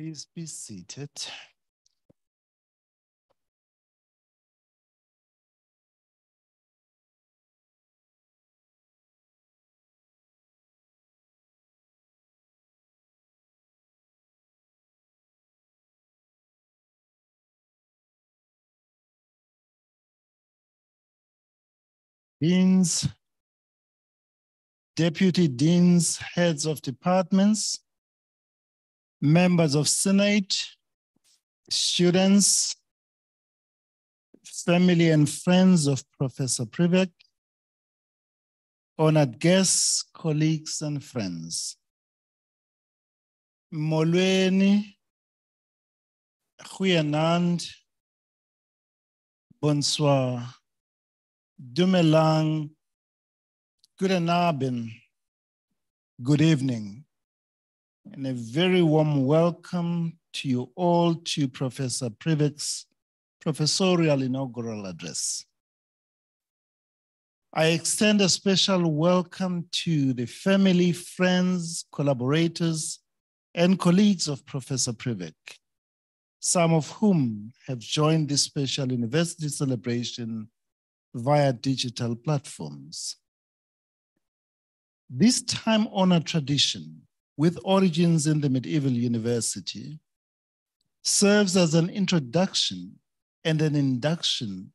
Please be seated. Deans, deputy deans, heads of departments, members of Senate, students, family and friends of Professor Prevec, honored guests, colleagues, and friends. Molweni, Huyanand, bonsoir, dumelang, Gudenabin, good evening, and a very warm welcome to you all to Professor Prevec's professorial inaugural address. I extend a special welcome to the family, friends, collaborators, and colleagues of Professor Prevec, some of whom have joined this special university celebration via digital platforms. This time honored tradition, with origins in the medieval university, serves as an introduction and an induction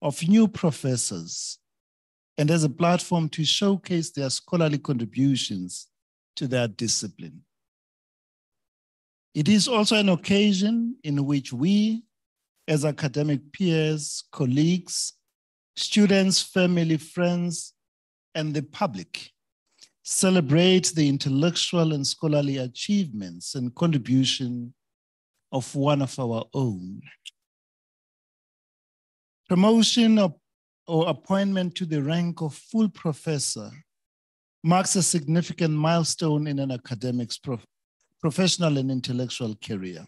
of new professors and as a platform to showcase their scholarly contributions to their discipline. It is also an occasion in which we, as academic peers, colleagues, students, family, friends, and the public celebrate the intellectual and scholarly achievements and contribution of one of our own. Promotion of, or appointment to the rank of full professor marks a significant milestone in an academic's prof professional and intellectual career.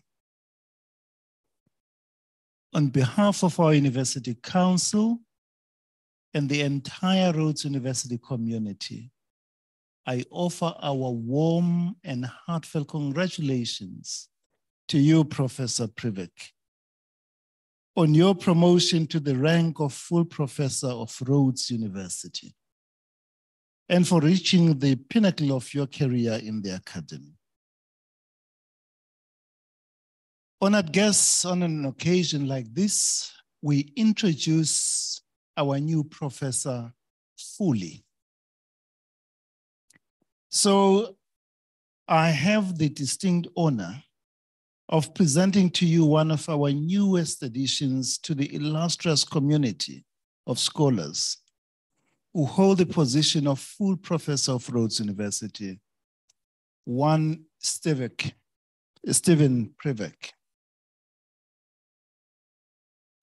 On behalf of our University Council and the entire Rhodes University community, I offer our warm and heartfelt congratulations to you, Professor Prevec, on your promotion to the rank of full professor of Rhodes University and for reaching the pinnacle of your career in the academy. Honored guests, on an occasion like this, we introduce our new professor fully. So I have the distinct honor of presenting to you one of our newest additions to the illustrious community of scholars who hold the position of full professor of Rhodes University, one Stevek, Steven Prevec.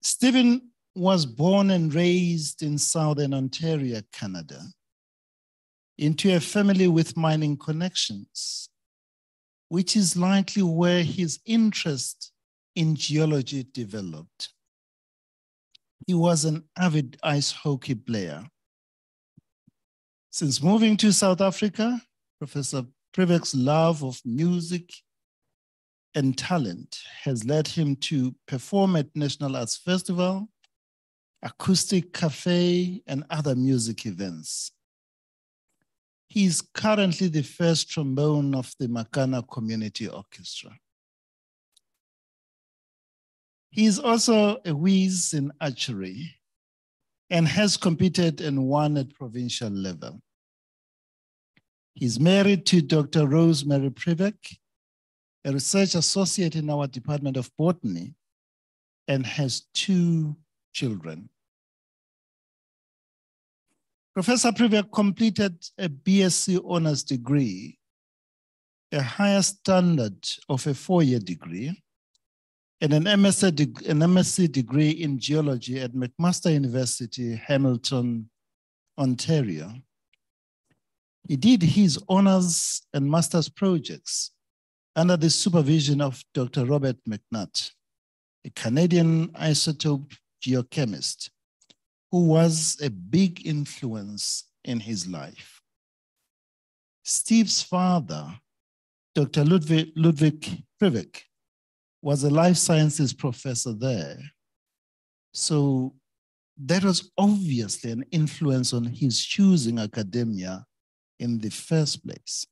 Steven was born and raised in Southern Ontario, Canada into a family with mining connections, which is likely where his interest in geology developed. He was an avid ice hockey player. Since moving to South Africa, Professor Prevec's love of music and talent has led him to perform at National Arts Festival, Acoustic Cafe, and other music events. He is currently the first trombone of the Makana Community Orchestra. He is also a whiz in archery and has competed and won at provincial level. He's married to Dr. Rosemary Prevec, a research associate in our Department of Botany, and has two children. Professor Prevec completed a BSc honors degree, a higher standard of a four-year degree, and an MSc, de an MSc degree in geology at McMaster University, Hamilton, Ontario. He did his honors and master's projects under the supervision of Dr. Robert McNutt, a Canadian isotope geochemist who was a big influence in his life. Steve's father Dr. Ludwig, Ludwig was a life sciences professor there. So that was obviously an influence on his choosing academia in the first place.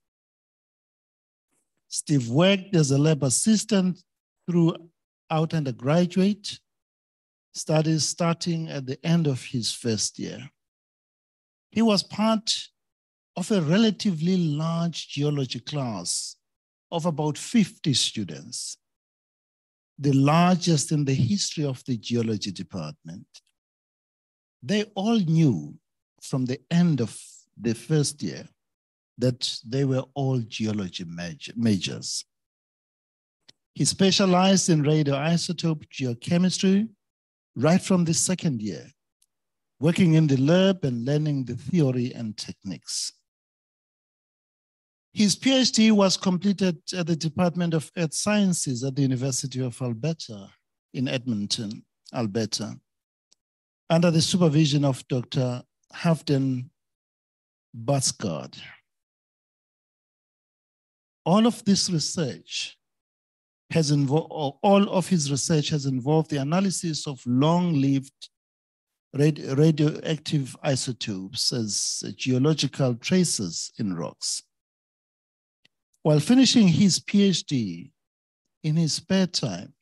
Steve worked as a lab assistant throughout undergraduate studies starting at the end of his first year. He was part of a relatively large geology class of about 50 students, the largest in the history of the geology department. They all knew from the end of the first year that they were all geology major, majors. He specialized in radioisotope geochemistry right from the second year, working in the lab and learning the theory and techniques. His PhD was completed at the Department of Earth Sciences at the University of Alberta in Edmonton, Alberta, under the supervision of Dr. Halfdan Baadsgaard. All of this research has involved, all of his research has involved the analysis of long-lived radioactive isotopes as geological traces in rocks. While finishing his PhD in his spare time,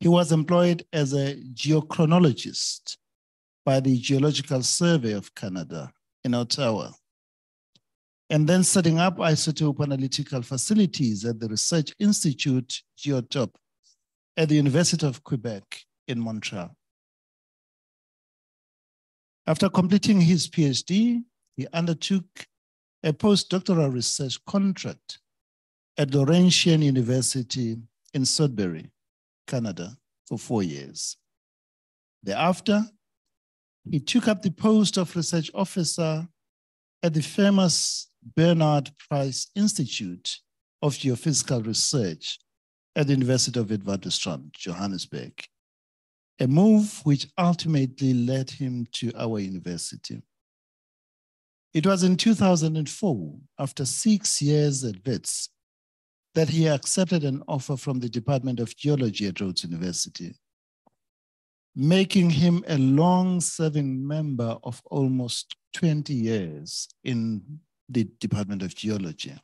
he was employed as a geochronologist by the Geological Survey of Canada in Ottawa, and then setting up isotope analytical facilities at the Research Institute Geotop at the University of Quebec in Montreal. After completing his PhD, he undertook a postdoctoral research contract at Laurentian University in Sudbury, Canada, for four years. Thereafter, he took up the post of research officer at the famous Bernard Price Institute of Geophysical Research at the University of Witwatersrand, Johannesburg, a move which ultimately led him to our university. It was in 2004, after six years at WITS, that he accepted an offer from the Department of Geology at Rhodes University making him a long serving member of almost 20 years in the Department of Geology.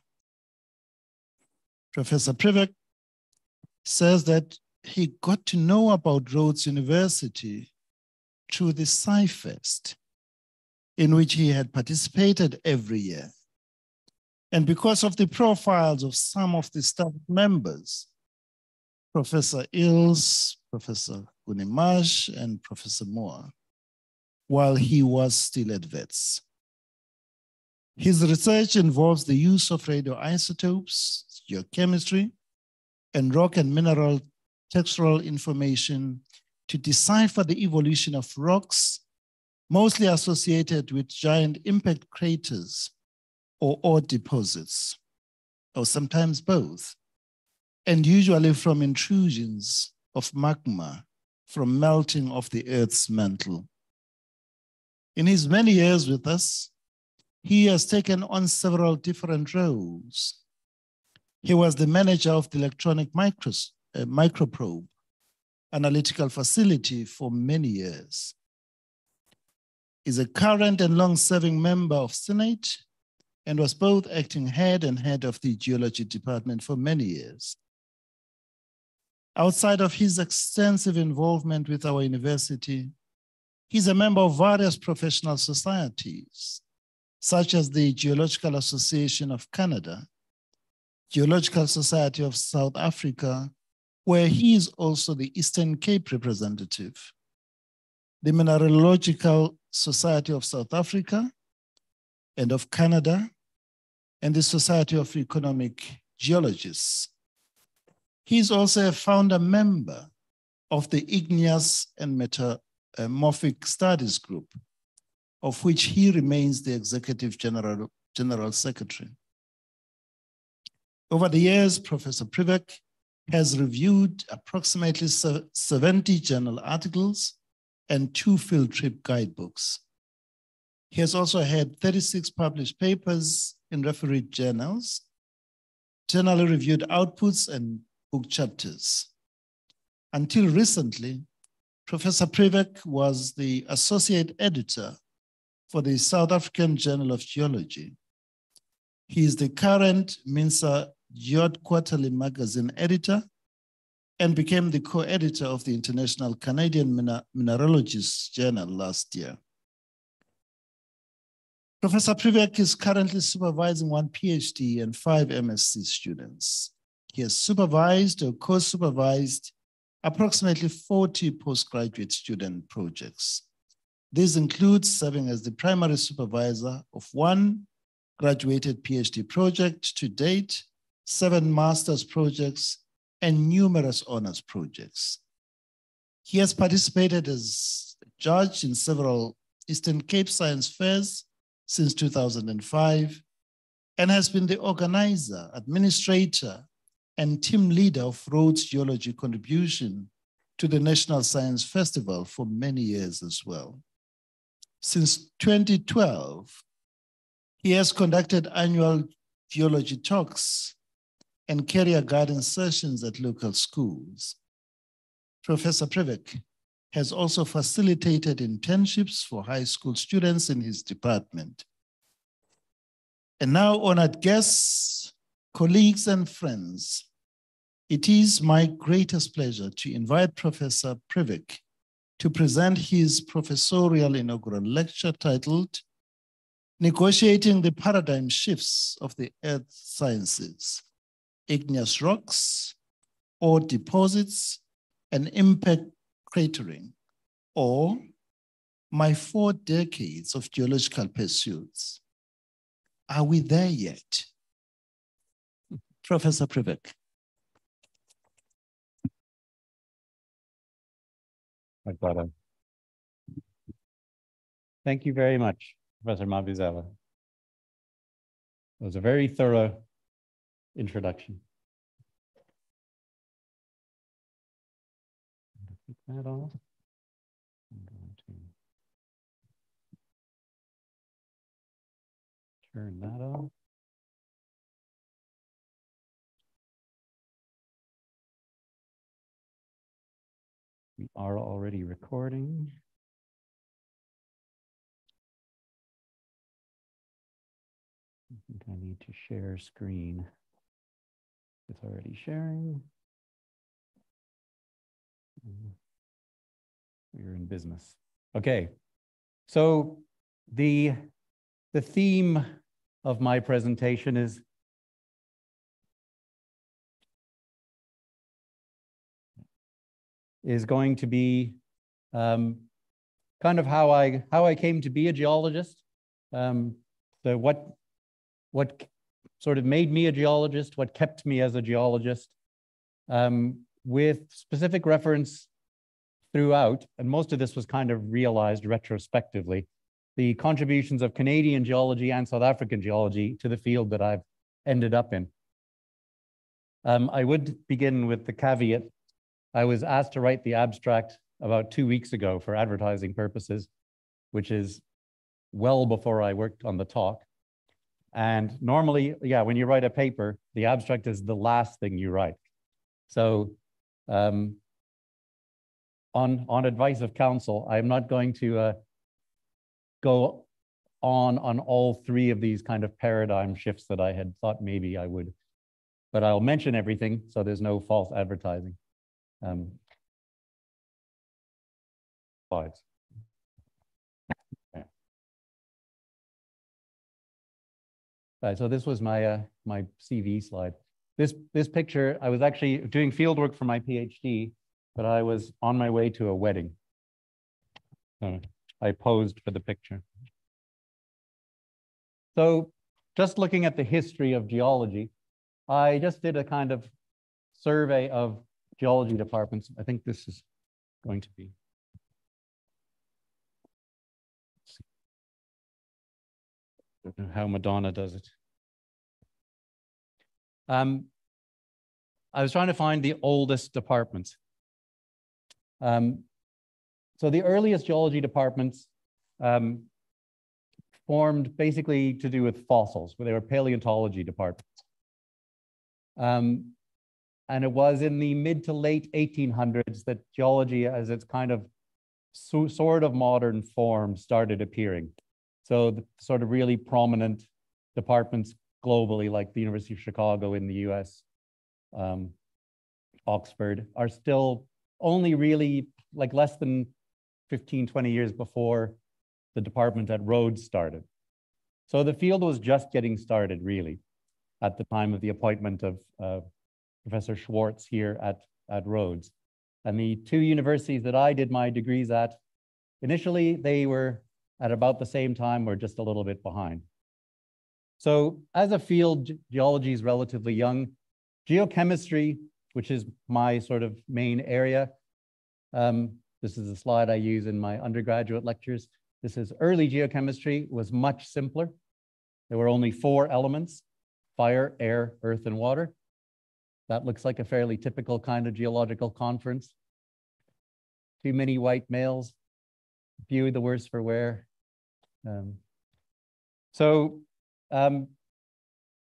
Professor Prevec says that he got to know about Rhodes University through the SciFest, in which he had participated every year. And because of the profiles of some of the staff members, Professor Ilse, Professor Goonie Marsh, and Professor Moore, while he was still at WITS. His research involves the use of radioisotopes, geochemistry, and rock and mineral textural information to decipher the evolution of rocks, mostly associated with giant impact craters or ore deposits, or sometimes both, and usually from intrusions of magma from melting of the earth's mantle. In his many years with us, he has taken on several different roles. He was the manager of the electronic micros, uh, microprobe analytical facility for many years. He is a current and long-serving member of Senate and was both acting head and head of the geology department for many years. Outside of his extensive involvement with our university, he's a member of various professional societies, such as the Geological Association of Canada, Geological Society of South Africa, where he is also the Eastern Cape representative, the Mineralogical Society of South Africa and of Canada, and the Society of Economic Geologists, He's also a founder member of the Igneous and Metamorphic Studies Group, of which he remains the Executive General, General Secretary. Over the years, Professor Prevec has reviewed approximately 70 journal articles and two field trip guidebooks. He has also had 36 published papers in refereed journals journally reviewed outputs and book chapters. Until recently, Professor Prevec was the associate editor for the South African Journal of Geology. He is the current MINSA Geod Quarterly magazine editor and became the co-editor of the International Canadian Mineralogists Journal last year. Professor Prevec is currently supervising one PhD and five MSc students. He has supervised or co-supervised approximately 40 postgraduate student projects. This includes serving as the primary supervisor of one graduated PhD project to date, seven master's projects, and numerous honors projects. He has participated as a judge in several Eastern Cape Science Fairs since 2005 and has been the organizer, administrator, and team leader of Rhodes Geology contribution to the National Science Festival for many years as well. Since 2012, he has conducted annual geology talks and career guidance sessions at local schools. Professor Prevec has also facilitated internships for high school students in his department. And now, honored guests, colleagues, and friends, it is my greatest pleasure to invite Professor Prevec to present his professorial inaugural lecture titled Negotiating the Paradigm Shifts of the Earth Sciences, Igneous Rocks, Ore Deposits, and Impact cratering, or my four decades of geological pursuits. Are we there yet? Professor My brother. Thank you very much, Professor Mabizela. It was a very thorough introduction. that. I'm going to turn that off. Are already recording. I think I need to share screen. It's already sharing. Mm-hmm. We're in business. Okay. So the, the theme of my presentation is is going to be um, kind of how I how I came to be a geologist. Um, the what what sort of made me a geologist, what kept me as a geologist, um, with specific reference throughout, and most of this was kind of realized retrospectively, the contributions of Canadian geology and South African geology to the field that I've ended up in. Um, I would begin with the caveat. I was asked to write the abstract about two weeks ago for advertising purposes, which is well before I worked on the talk. And normally, yeah, when you write a paper, the abstract is the last thing you write. So um, on, on advice of counsel, I'm not going to uh, go on on all three of these kind of paradigm shifts that I had thought maybe I would. But I'll mention everything so there's no false advertising. Um, slides. Right, so this was my uh, my CV slide. This this picture, I was actually doing field work for my PhD, but I was on my way to a wedding. So I posed for the picture. So just looking at the history of geology, I just did a kind of survey of geology departments. I think this is going to be. how Madonna does it. Um, I was trying to find the oldest departments. Um, so the earliest geology departments um, formed basically to do with fossils, where they were paleontology departments. Um, and it was in the mid to late 1800s that geology, as its kind of so, sort of modern form, started appearing. So the sort of really prominent departments globally, like the University of Chicago in the US, um, Oxford, are still only really like less than 15, 20 years before the department at Rhodes started. So the field was just getting started, really, at the time of the appointment of uh, Professor Schwarz here at, at Rhodes. And the two universities that I did my degrees at, initially they were at about the same time or just a little bit behind. So as a field, geology is relatively young. Geochemistry, which is my sort of main area, um, this is a slide I use in my undergraduate lectures. This is early geochemistry, was much simpler. There were only four elements, fire, air, earth, and water. That looks like a fairly typical kind of geological conference. Too many white males, few the worse for wear. Um, so um,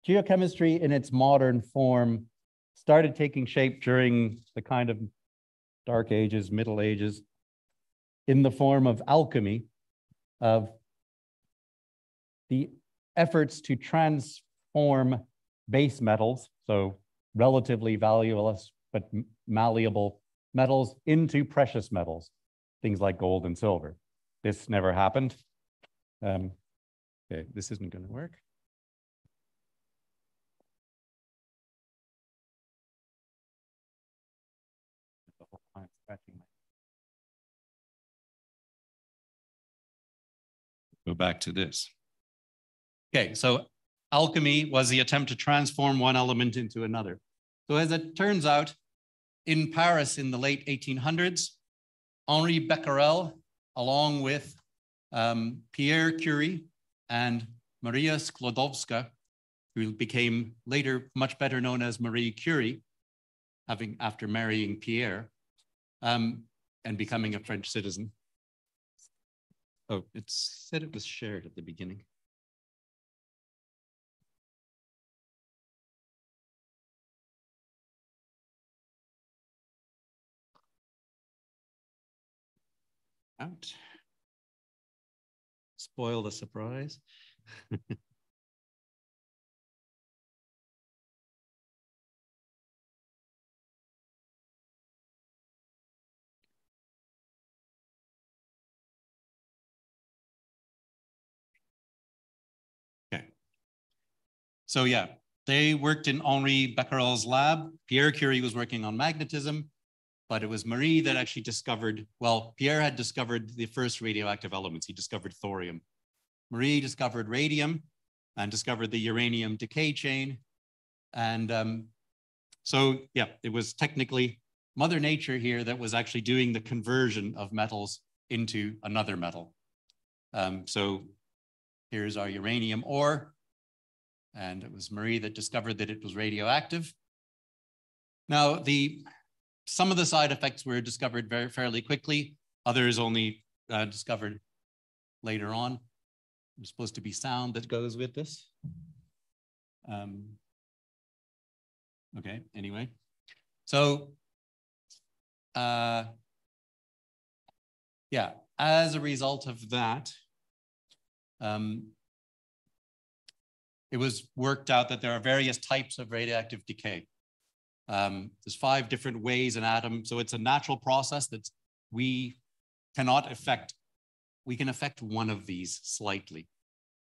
geochemistry in its modern form started taking shape during the kind of dark ages, middle ages, in the form of alchemy, of the efforts to transform base metals, so relatively valueless but malleable metals, into precious metals, things like gold and silver. This never happened. Um, okay, this isn't going to work. Go back to this. Okay, so alchemy was the attempt to transform one element into another. So as it turns out, in Paris in the late 1800s, Henri Becquerel, along with um, Pierre Curie and Maria Sklodowska, who became later much better known as Marie Curie, having after marrying Pierre um, and becoming a French citizen. Oh, it said it was shared at the beginning. Out. Spoil the surprise. So yeah, they worked in Henri Becquerel's lab. Pierre Curie was working on magnetism, but it was Marie that actually discovered, well, Pierre had discovered the first radioactive elements. He discovered thorium. Marie discovered radium and discovered the uranium decay chain. And um, so, yeah, it was technically Mother Nature here that was actually doing the conversion of metals into another metal. Um, so here's our uranium ore. And it was Marie that discovered that it was radioactive. Now, the some of the side effects were discovered very fairly quickly. Others only uh, discovered later on. There's supposed to be sound that goes with this. Um, okay, anyway. So, uh, yeah, as a result of that, um, it was worked out that there are various types of radioactive decay. Um, there's five different ways an atom, so it's a natural process that we cannot affect. We can affect one of these slightly,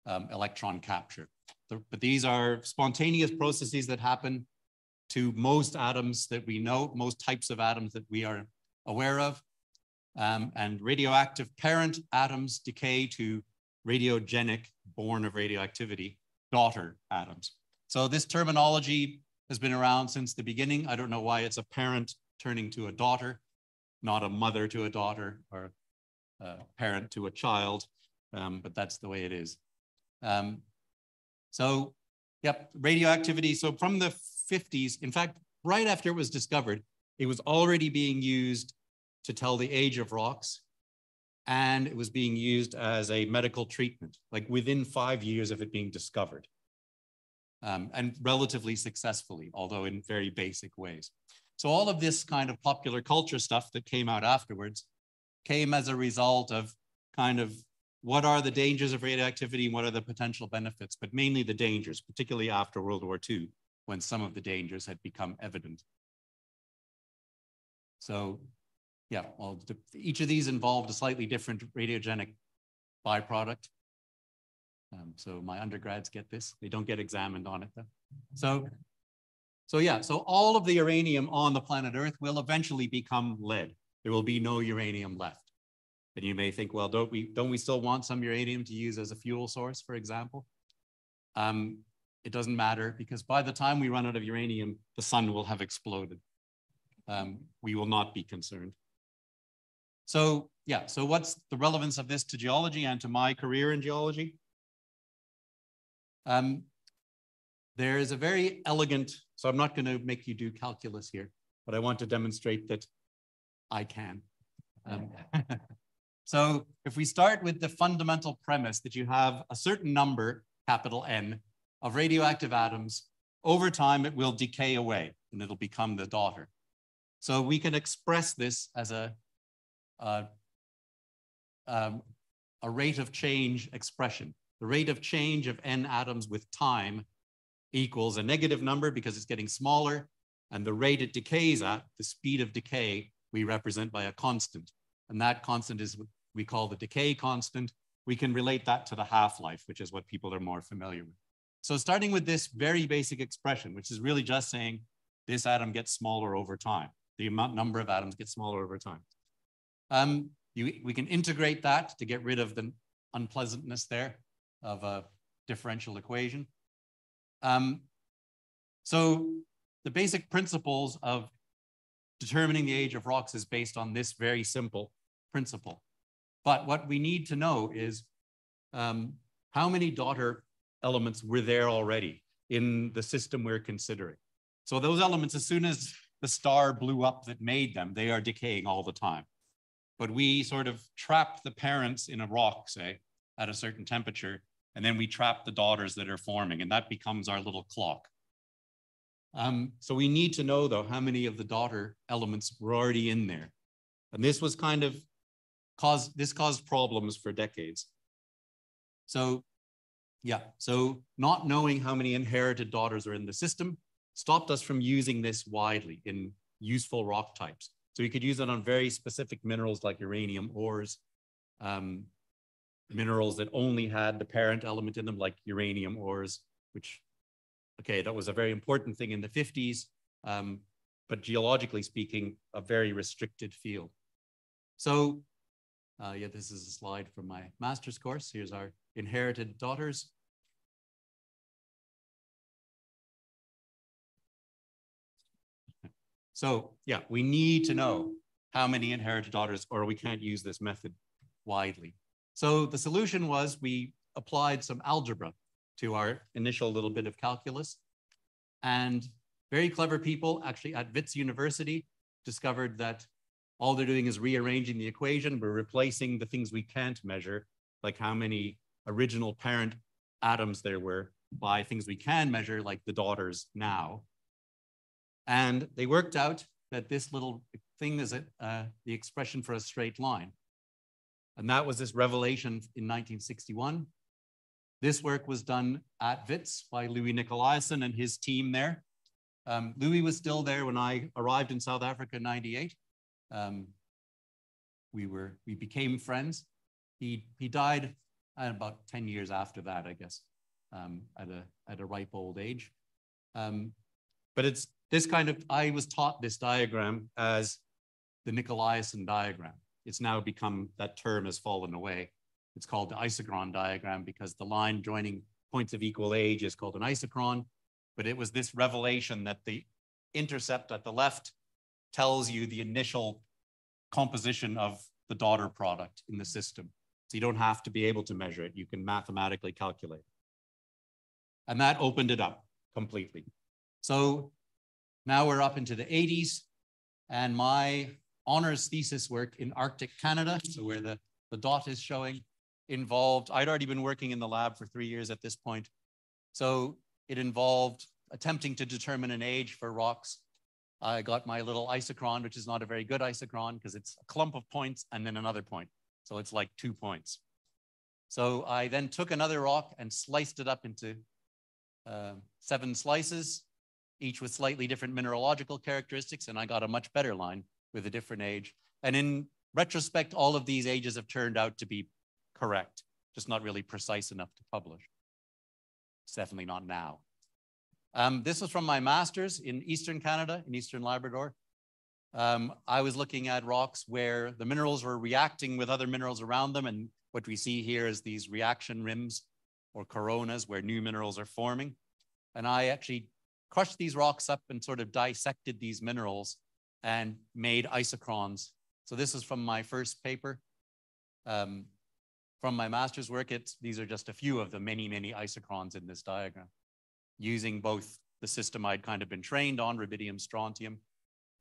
um, electron capture. But these are spontaneous processes that happen to most atoms that we know, most types of atoms that we are aware of. Um, and radioactive parent atoms decay to radiogenic, born of radioactivity, daughter atoms. So this terminology has been around since the beginning. I don't know why it's a parent turning to a daughter, not a mother to a daughter or a parent to a child, um, but that's the way it is. Um, so, yep, radioactivity. So from the 50s, in fact, right after it was discovered, it was already being used to tell the age of rocks and it was being used as a medical treatment, like within five years of it being discovered. Um, and relatively successfully, although in very basic ways. So all of this kind of popular culture stuff that came out afterwards came as a result of kind of what are the dangers of radioactivity and what are the potential benefits, but mainly the dangers, particularly after World War II, when some of the dangers had become evident. So yeah, well, each of these involved a slightly different radiogenic byproduct. Um, so my undergrads get this. They don't get examined on it though. So, so yeah, so all of the uranium on the planet Earth will eventually become lead. There will be no uranium left. And you may think, well, don't we, don't we still want some uranium to use as a fuel source, for example? Um, it doesn't matter because by the time we run out of uranium, the sun will have exploded. Um, we will not be concerned. So yeah, so what's the relevance of this to geology and to my career in geology? Um, there is a very elegant, so I'm not going to make you do calculus here, but I want to demonstrate that I can. Um, so if we start with the fundamental premise that you have a certain number, capital N, of radioactive atoms, over time it will decay away and it'll become the daughter. So we can express this as a, um, a rate of change expression. The rate of change of n atoms with time equals a negative number because it's getting smaller, and the rate it decays at, the speed of decay, we represent by a constant. And that constant is what we call the decay constant. We can relate that to the half-life, which is what people are more familiar with. So starting with this very basic expression, which is really just saying this atom gets smaller over time. The amount number of atoms gets smaller over time. Um, you, we can integrate that to get rid of the unpleasantness there of a differential equation. Um, so the basic principles of determining the age of rocks is based on this very simple principle. But what we need to know is um, how many daughter elements were there already in the system we're considering. So those elements, as soon as the star blew up that made them, they are decaying all the time. But we sort of trap the parents in a rock, say, at a certain temperature, and then we trap the daughters that are forming, and that becomes our little clock. Um, so we need to know, though, how many of the daughter elements were already in there. And this was kind of caused, this caused problems for decades. So yeah, so not knowing how many inherited daughters are in the system stopped us from using this widely in useful rock types. So we could use it on very specific minerals like uranium ores, um, minerals that only had the parent element in them like uranium ores, which, okay, that was a very important thing in the 50s, um, but geologically speaking, a very restricted field. So uh, yeah, this is a slide from my master's course. Here's our inherited daughters. So yeah, we need to know how many inherited daughters or we can't use this method widely. So the solution was we applied some algebra to our initial little bit of calculus. And very clever people actually at Wits University discovered that all they're doing is rearranging the equation. We're replacing the things we can't measure, like how many original parent atoms there were by things we can measure, like the daughters now. And they worked out that this little thing is a, uh, the expression for a straight line. And that was this revelation in 1961. This work was done at WITS by Louis Nicolaysen and his team there. Um, Louis was still there when I arrived in South Africa in 98. Um, we were, we became friends. He, he died about 10 years after that, I guess, um, at, a, at a ripe old age. Um, but it's this kind of, I was taught this diagram as the Nicolaysen diagram. It's now become, that term has fallen away. It's called the isochron diagram because the line joining points of equal age is called an isochron. But it was this revelation that the intercept at the left tells you the initial composition of the daughter product in the system. So you don't have to be able to measure it. You can mathematically calculate. And that opened it up completely. So now we're up into the 80s and my honors thesis work in Arctic Canada, so where the, the dot is showing, involved, I'd already been working in the lab for three years at this point. So it involved attempting to determine an age for rocks. I got my little isochron, which is not a very good isochron because it's a clump of points and then another point. So it's like two points. So I then took another rock and sliced it up into uh, seven slices, each with slightly different mineralogical characteristics, and I got a much better line with a different age. And in retrospect, all of these ages have turned out to be correct, just not really precise enough to publish. It's definitely not now. Um, this was from my master's in Eastern Canada, in Eastern Labrador. Um, I was looking at rocks where the minerals were reacting with other minerals around them. And what we see here is these reaction rims or coronas where new minerals are forming. And I actually crushed these rocks up and sort of dissected these minerals and made isochrons. So this is from my first paper. Um, from my master's work, it's, these are just a few of the many, many isochrons in this diagram, using both the system I'd kind of been trained on, rubidium strontium,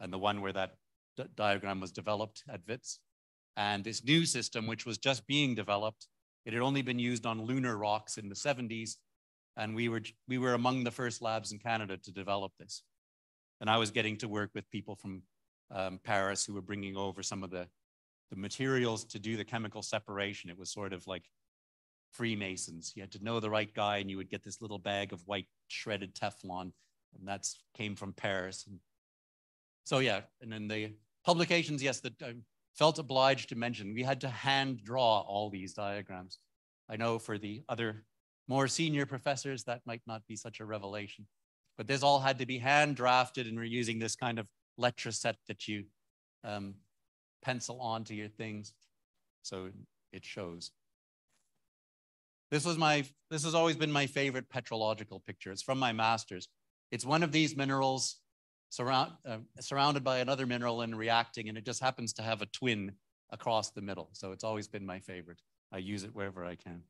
and the one where that diagram was developed at WITS, and this new system, which was just being developed. It had only been used on lunar rocks in the 70s, and we were, we were among the first labs in Canada to develop this. And I was getting to work with people from um, Paris who were bringing over some of the, the materials to do the chemical separation. It was sort of like Freemasons. You had to know the right guy, and you would get this little bag of white shredded Teflon, and that came from Paris. And so yeah, and then the publications, yes, that I felt obliged to mention. We had to hand draw all these diagrams. I know for the other more senior professors, that might not be such a revelation. But this all had to be hand drafted, and we're using this kind of Letraset that you um, pencil onto your things. So it shows. This was my, this has always been my favorite petrological picture. It's from my master's. It's one of these minerals surround, uh, surrounded by another mineral and reacting, and it just happens to have a twin across the middle. So it's always been my favorite. I use it wherever I can.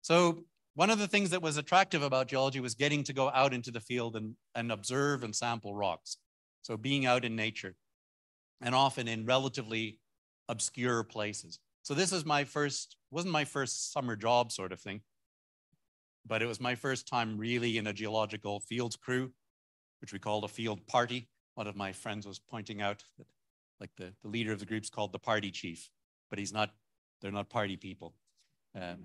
So one of the things that was attractive about geology was getting to go out into the field and, and observe and sample rocks. So being out in nature and often in relatively obscure places. So this is my first, wasn't my first summer job sort of thing, but it was my first time really in a geological field crew, which we called a field party. One of my friends was pointing out that like the, the leader of the group's called the party chief, but he's not, they're not party people. Um,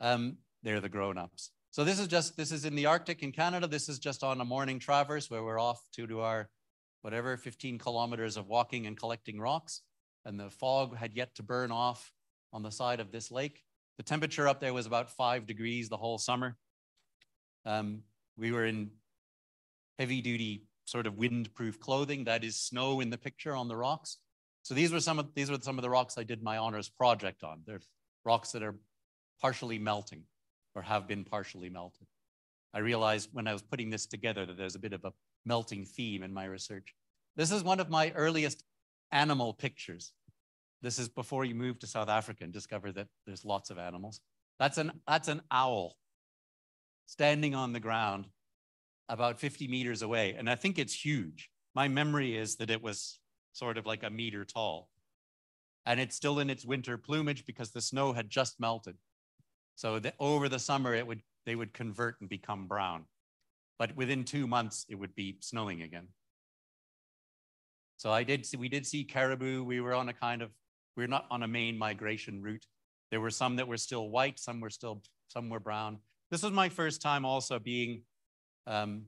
um, they're the grown-ups. So this is just, this is in the Arctic in Canada. This is just on a morning traverse where we're off to do our, whatever, 15 kilometers of walking and collecting rocks. And the fog had yet to burn off on the side of this lake. The temperature up there was about five degrees the whole summer. Um, we were in heavy duty sort of windproof clothing. That is snow in the picture on the rocks. So these were some of these were some of the rocks I did my honors project on. They're rocks that are partially melting or have been partially melted. I realized when I was putting this together that there's a bit of a melting theme in my research. This is one of my earliest animal pictures. This is before you move to South Africa and discover that there's lots of animals. That's an, that's an owl standing on the ground about 50 meters away. And I think it's huge. My memory is that it was sort of like a meter tall. And it's still in its winter plumage because the snow had just melted. So the, over the summer, it would they would convert and become brown. But within two months, it would be snowing again. So I did see, we did see caribou. We were on a kind of, we are not on a main migration route. There were some that were still white, some were still, some were brown. This was my first time also being, um,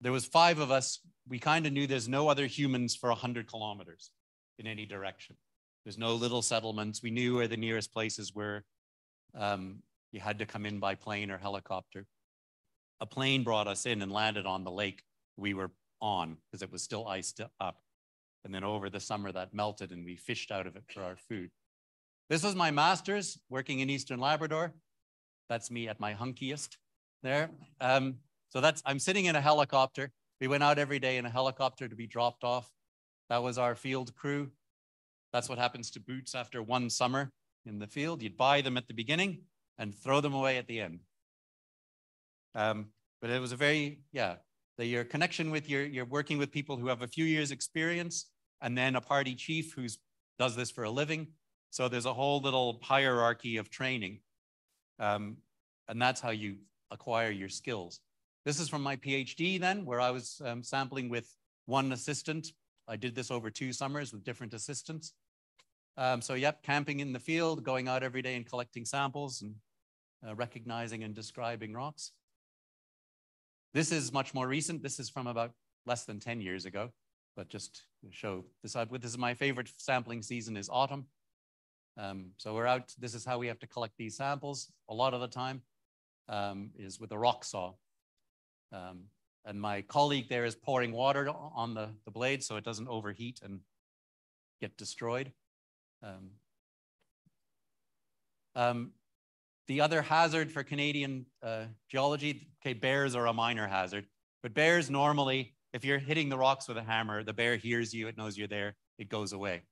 there was five of us. We kind of knew there's no other humans for 100 kilometers in any direction. There's no little settlements. We knew where the nearest places were. Um, you had to come in by plane or helicopter. A plane brought us in and landed on the lake we were on because it was still iced up. And then over the summer that melted and we fished out of it for our food. This was my master's working in Eastern Labrador. That's me at my hunkiest there. Um, so that's, I'm sitting in a helicopter. We went out every day in a helicopter to be dropped off. That was our field crew. That's what happens to boots after one summer in the field. You'd buy them at the beginning and throw them away at the end. Um, but it was a very, yeah, the, your connection with your, you're working with people who have a few years experience and then a party chief who does this for a living. So there's a whole little hierarchy of training. Um, and that's how you acquire your skills. This is from my PhD then, where I was um, sampling with one assistant. I did this over two summers with different assistants. Um, so yep, camping in the field, going out every day and collecting samples and uh, recognizing and describing rocks. This is much more recent. This is from about less than 10 years ago, but just show this, this is my favorite sampling season is autumn. Um, so we're out, this is how we have to collect these samples a lot of the time um, is with a rock saw. Um, and my colleague there is pouring water on the, the blade so it doesn't overheat and get destroyed. Um, um, the other hazard for Canadian uh, geology, okay, bears are a minor hazard, but bears normally, if you're hitting the rocks with a hammer, the bear hears you, it knows you're there, it goes away.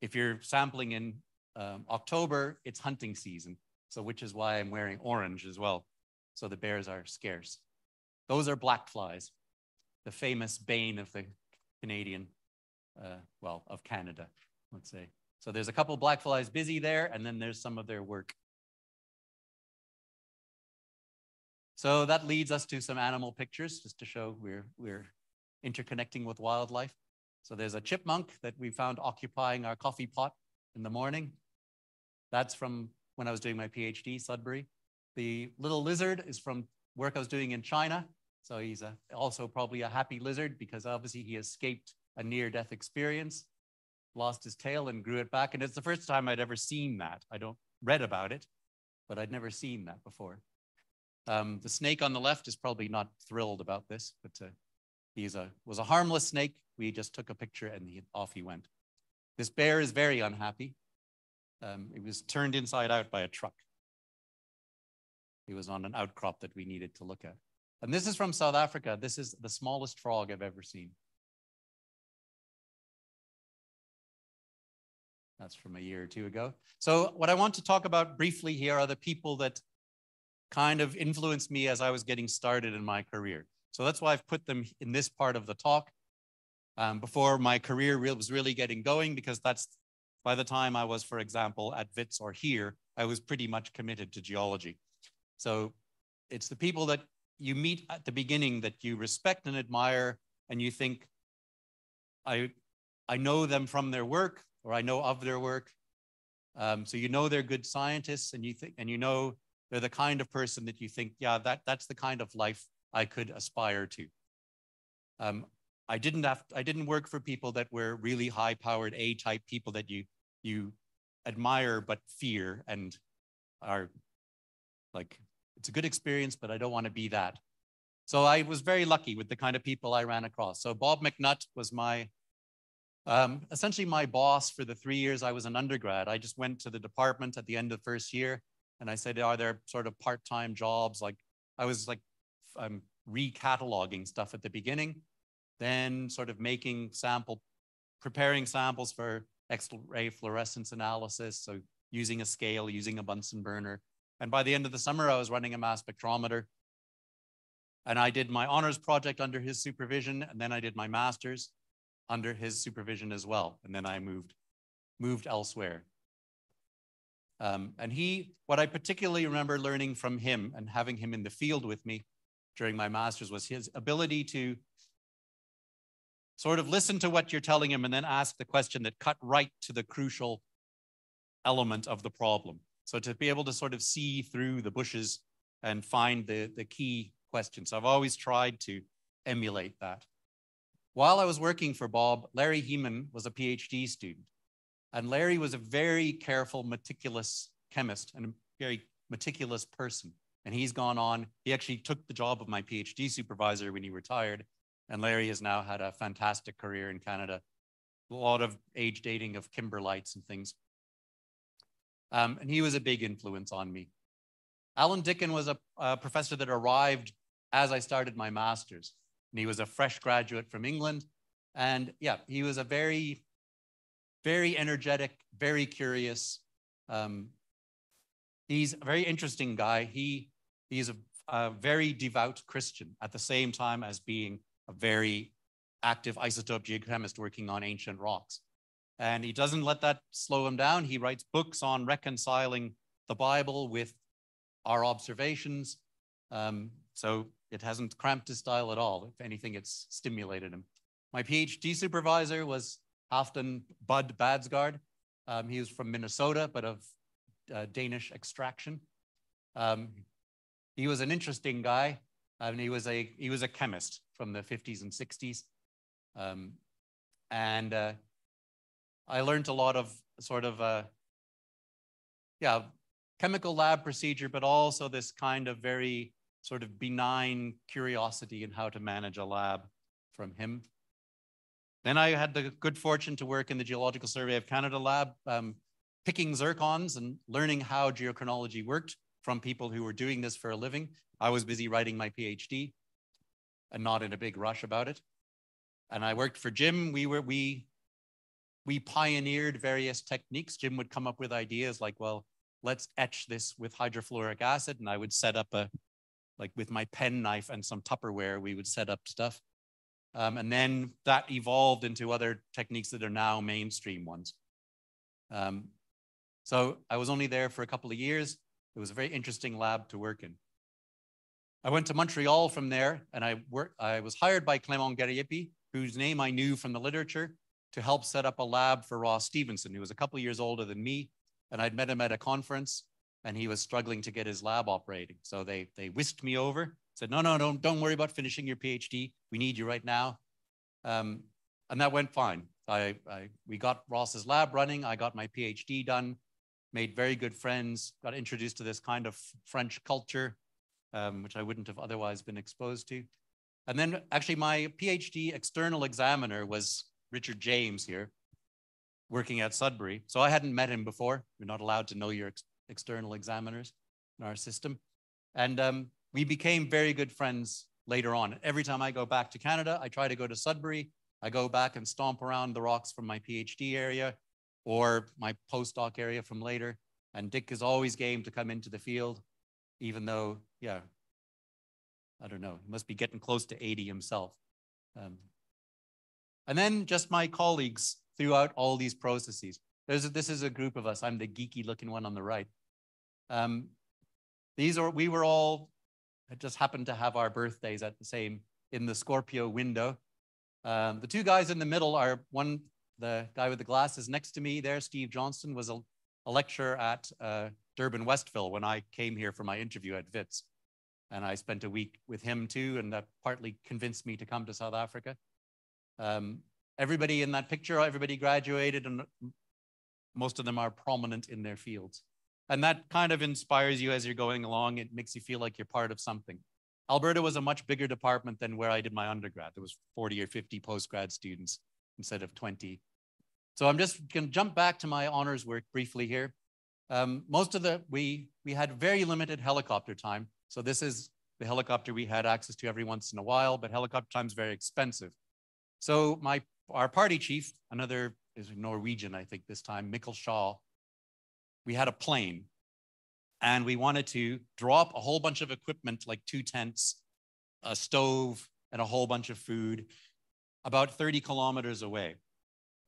If you're sampling in um, October, it's hunting season. So which is why I'm wearing orange as well. So the bears are scarce. Those are black flies, the famous bane of the Canadian, uh, well, of Canada, let's say. So there's a couple black flies busy there, and then there's some of their work. So that leads us to some animal pictures, just to show we're, we're interconnecting with wildlife. So there's a chipmunk that we found occupying our coffee pot in the morning. That's from when I was doing my PhD, Sudbury. The little lizard is from work I was doing in China. So he's a, also probably a happy lizard because obviously he escaped a near death experience, lost his tail and grew it back. And it's the first time I'd ever seen that. I don't read about it, but I'd never seen that before. Um, the snake on the left is probably not thrilled about this, but uh, he's a, was a harmless snake. We just took a picture and he, off he went. This bear is very unhappy. Um, it was turned inside out by a truck. He was on an outcrop that we needed to look at. And this is from South Africa. This is the smallest frog I've ever seen. That's from a year or two ago. So what I want to talk about briefly here are the people that kind of influenced me as I was getting started in my career. So that's why I've put them in this part of the talk um, before my career was really getting going, because that's by the time I was, for example, at WITS or here, I was pretty much committed to geology. So it's the people that you meet at the beginning that you respect and admire, and you think, I, I know them from their work, or I know of their work. Um, so you know they're good scientists, and you think, and you know they're the kind of person that you think, yeah, that that's the kind of life I could aspire to. Um, I didn't have, I didn't work for people that were really high-powered A-type people that you you admire but fear and are like it's a good experience, but I don't want to be that. So I was very lucky with the kind of people I ran across. So Bob McNutt was my, um, essentially my boss for the three years I was an undergrad. I just went to the department at the end of the first year and I said, are there sort of part-time jobs? Like I was like um, recataloging stuff at the beginning, then sort of making sample, preparing samples for X-ray fluorescence analysis. So using a scale, using a Bunsen burner, and by the end of the summer, I was running a mass spectrometer. And I did my honors project under his supervision, and then I did my master's under his supervision as well. And then I moved, moved elsewhere. Um, and he, what I particularly remember learning from him and having him in the field with me during my master's was his ability to sort of listen to what you're telling him and then ask the question that cut right to the crucial element of the problem. So to be able to sort of see through the bushes and find the, the key questions. I've always tried to emulate that. While I was working for Bob, Larry Heaman was a PhD student. And Larry was a very careful, meticulous chemist and a very meticulous person. And he's gone on, he actually took the job of my PhD supervisor when he retired. And Larry has now had a fantastic career in Canada, a lot of age dating of kimberlites and things. Um, and he was a big influence on me. Alan Dickin was a, a professor that arrived as I started my master's. And he was a fresh graduate from England. And yeah, he was a very, very energetic, very curious. Um, he's a very interesting guy. He, he's a, a very devout Christian at the same time as being a very active isotope geochemist working on ancient rocks. And he doesn't let that slow him down. He writes books on reconciling the Bible with our observations. Um, so it hasn't cramped his style at all. If anything, it's stimulated him. My PhD supervisor was Halfdan Bud Baadsgaard. Um, he was from Minnesota, but of uh, Danish extraction. Um, he was an interesting guy. and he was a he was a chemist from the 50s and 60s, um, and uh, I learned a lot of sort of uh, yeah chemical lab procedure, but also this kind of very sort of benign curiosity in how to manage a lab from him. Then I had the good fortune to work in the Geological Survey of Canada lab, um, picking zircons and learning how geochronology worked from people who were doing this for a living. I was busy writing my PhD and not in a big rush about it. And I worked for Jim. We were we we pioneered various techniques. Jim would come up with ideas like, well, let's etch this with hydrofluoric acid. And I would set up a, like with my pen knife and some Tupperware, we would set up stuff. Um, and then that evolved into other techniques that are now mainstream ones. Um, so I was only there for a couple of years. It was a very interesting lab to work in. I went to Montreal from there and I worked, I was hired by Clément Gariépy, whose name I knew from the literature, to help set up a lab for Ross Stevenson, who was a couple of years older than me. And I'd met him at a conference and he was struggling to get his lab operating. So they, they whisked me over, said, no, no, don't, don't worry about finishing your PhD. We need you right now. Um, and that went fine. I, I, we got Ross's lab running. I got my PhD done made very good friends, got introduced to this kind of French culture, um, which I wouldn't have otherwise been exposed to. And then actually my PhD external examiner was Richard James here, working at Sudbury. So I hadn't met him before. You're not allowed to know your external examiners in our system. And um, we became very good friends later on. Every time I go back to Canada, I try to go to Sudbury. I go back and stomp around the rocks from my PhD area or my postdoc area from later. And Dick is always game to come into the field, even though, yeah, I don't know, he must be getting close to 80 himself. Um, and then just my colleagues throughout all these processes. There's this is a group of us. I'm the geeky looking one on the right. Um, these are, we were all, just happened to have our birthdays at the same, in the Scorpio window. Um, the two guys in the middle are one the guy with the glasses next to me there, Steve Johnston, was a, a lecturer at uh, Durban Westville when I came here for my interview at WITS. And I spent a week with him too, and that partly convinced me to come to South Africa. Um, everybody in that picture, everybody graduated, and most of them are prominent in their fields. And that kind of inspires you as you're going along. It makes you feel like you're part of something. Alberta was a much bigger department than where I did my undergrad. There was 40 or 50 postgrad students instead of 20. So I'm just going to jump back to my honors work briefly here. Um, most of the, we, we had very limited helicopter time. So this is the helicopter we had access to every once in a while, but helicopter time is very expensive. So my, our party chief, another is Norwegian, I think this time, Mikkel Shaw, we had a plane and we wanted to drop a whole bunch of equipment like two tents, a stove, and a whole bunch of food about 30 kilometers away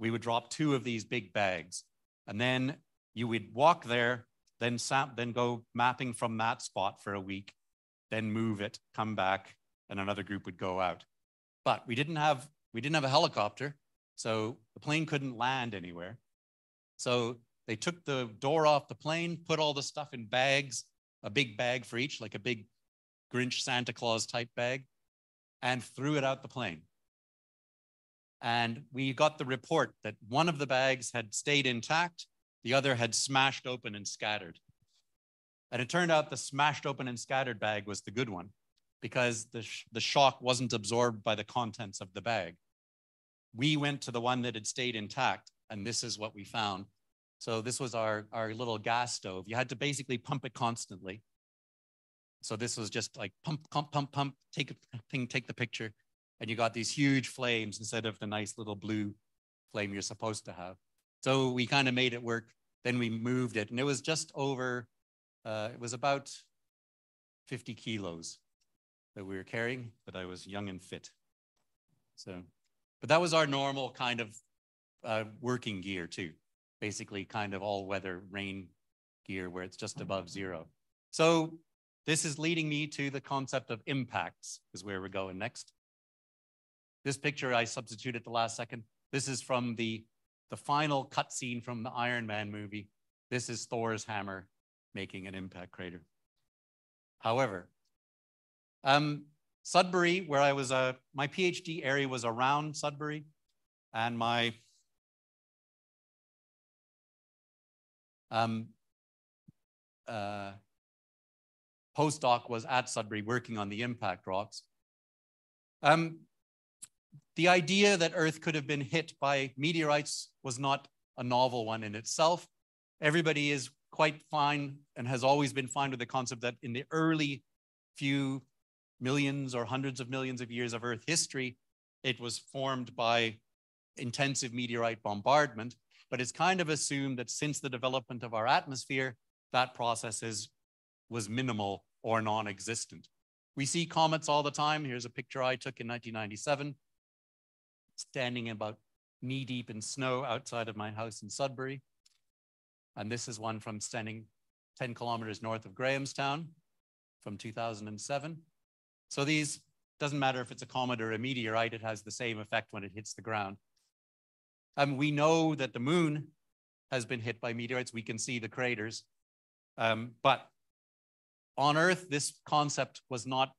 we would drop two of these big bags. And then you would walk there, then, sap, then go mapping from that spot for a week, then move it, come back, and another group would go out. But we didn't have, we didn't have a helicopter, so the plane couldn't land anywhere. So they took the door off the plane, put all the stuff in bags, a big bag for each, like a big Grinch Santa Claus type bag, and threw it out the plane. And we got the report that one of the bags had stayed intact, the other had smashed open and scattered. And it turned out the smashed open and scattered bag was the good one because the, sh the shock wasn't absorbed by the contents of the bag. We went to the one that had stayed intact, and this is what we found. So this was our, our little gas stove. You had to basically pump it constantly. So this was just like pump, pump, pump, pump, take a thing, take the picture and you got these huge flames instead of the nice little blue flame you're supposed to have. So we kind of made it work. Then we moved it, and it was just over, uh, it was about 50 kilos that we were carrying, but I was young and fit. So, but that was our normal kind of uh, working gear too. Basically, kind of all weather rain gear where it's just above zero. So this is leading me to the concept of impacts is where we're going next. This picture I substituted at the last second. This is from the, the final cutscene from the Iron Man movie. This is Thor's hammer making an impact crater. However, um, Sudbury, where I was, uh, my PhD area was around Sudbury, and my um, uh, postdoc was at Sudbury working on the impact rocks. Um, the idea that Earth could have been hit by meteorites was not a novel one in itself. Everybody is quite fine and has always been fine with the concept that in the early few millions or hundreds of millions of years of Earth history, it was formed by intensive meteorite bombardment. But it's kind of assumed that since the development of our atmosphere, that process is, was minimal or non existent. We see comets all the time. Here's a picture I took in 1997, standing about knee deep in snow outside of my house in Sudbury. And this is one from standing 10 kilometers north of Grahamstown from 2007. So these, doesn't matter if it's a comet or a meteorite, it has the same effect when it hits the ground. Um, we know that the moon has been hit by meteorites. We can see the craters. Um, but on Earth, this concept was not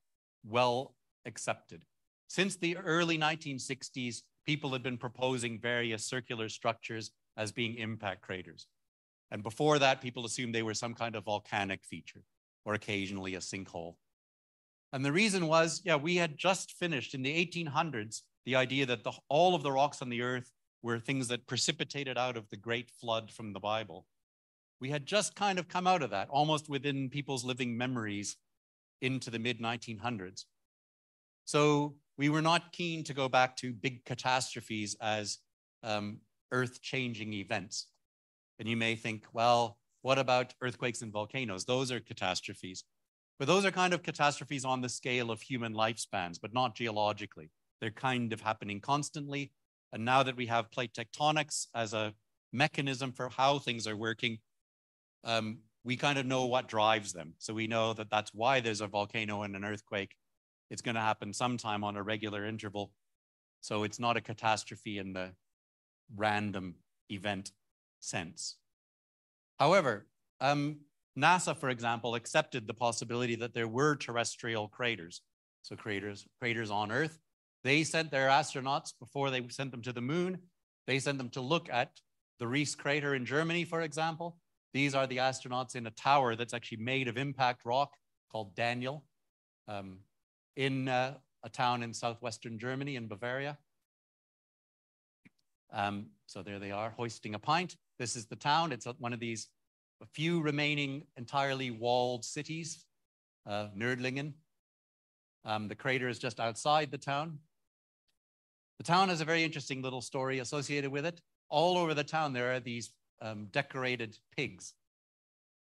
well accepted. Since the early 1960s, people had been proposing various circular structures as being impact craters. And before that, people assumed they were some kind of volcanic feature or occasionally a sinkhole. And the reason was, yeah, we had just finished in the 1800s the idea that the, all of the rocks on the earth were things that precipitated out of the great flood from the Bible. We had just kind of come out of that, almost within people's living memories into the mid 1900s. So we were not keen to go back to big catastrophes as um, earth changing events. And you may think, well, what about earthquakes and volcanoes? Those are catastrophes. But those are kind of catastrophes on the scale of human lifespans, but not geologically. They're kind of happening constantly. And now that we have plate tectonics as a mechanism for how things are working, um, we kind of know what drives them. So we know that that's why there's a volcano and an earthquake. It's going to happen sometime on a regular interval. So it's not a catastrophe in the random event sense. However, um, NASA, for example, accepted the possibility that there were terrestrial craters. So craters, craters on Earth. They sent their astronauts before they sent them to the moon. They sent them to look at the Ries crater in Germany, for example. These are the astronauts in a tower that's actually made of impact rock called Daniel um, in uh, a town in southwestern Germany in Bavaria. Um, so there they are, hoisting a pint. This is the town. It's one of these few remaining entirely walled cities, uh, Nördlingen. Um, the crater is just outside the town. The town has a very interesting little story associated with it. All over the town, there are these um, decorated pigs.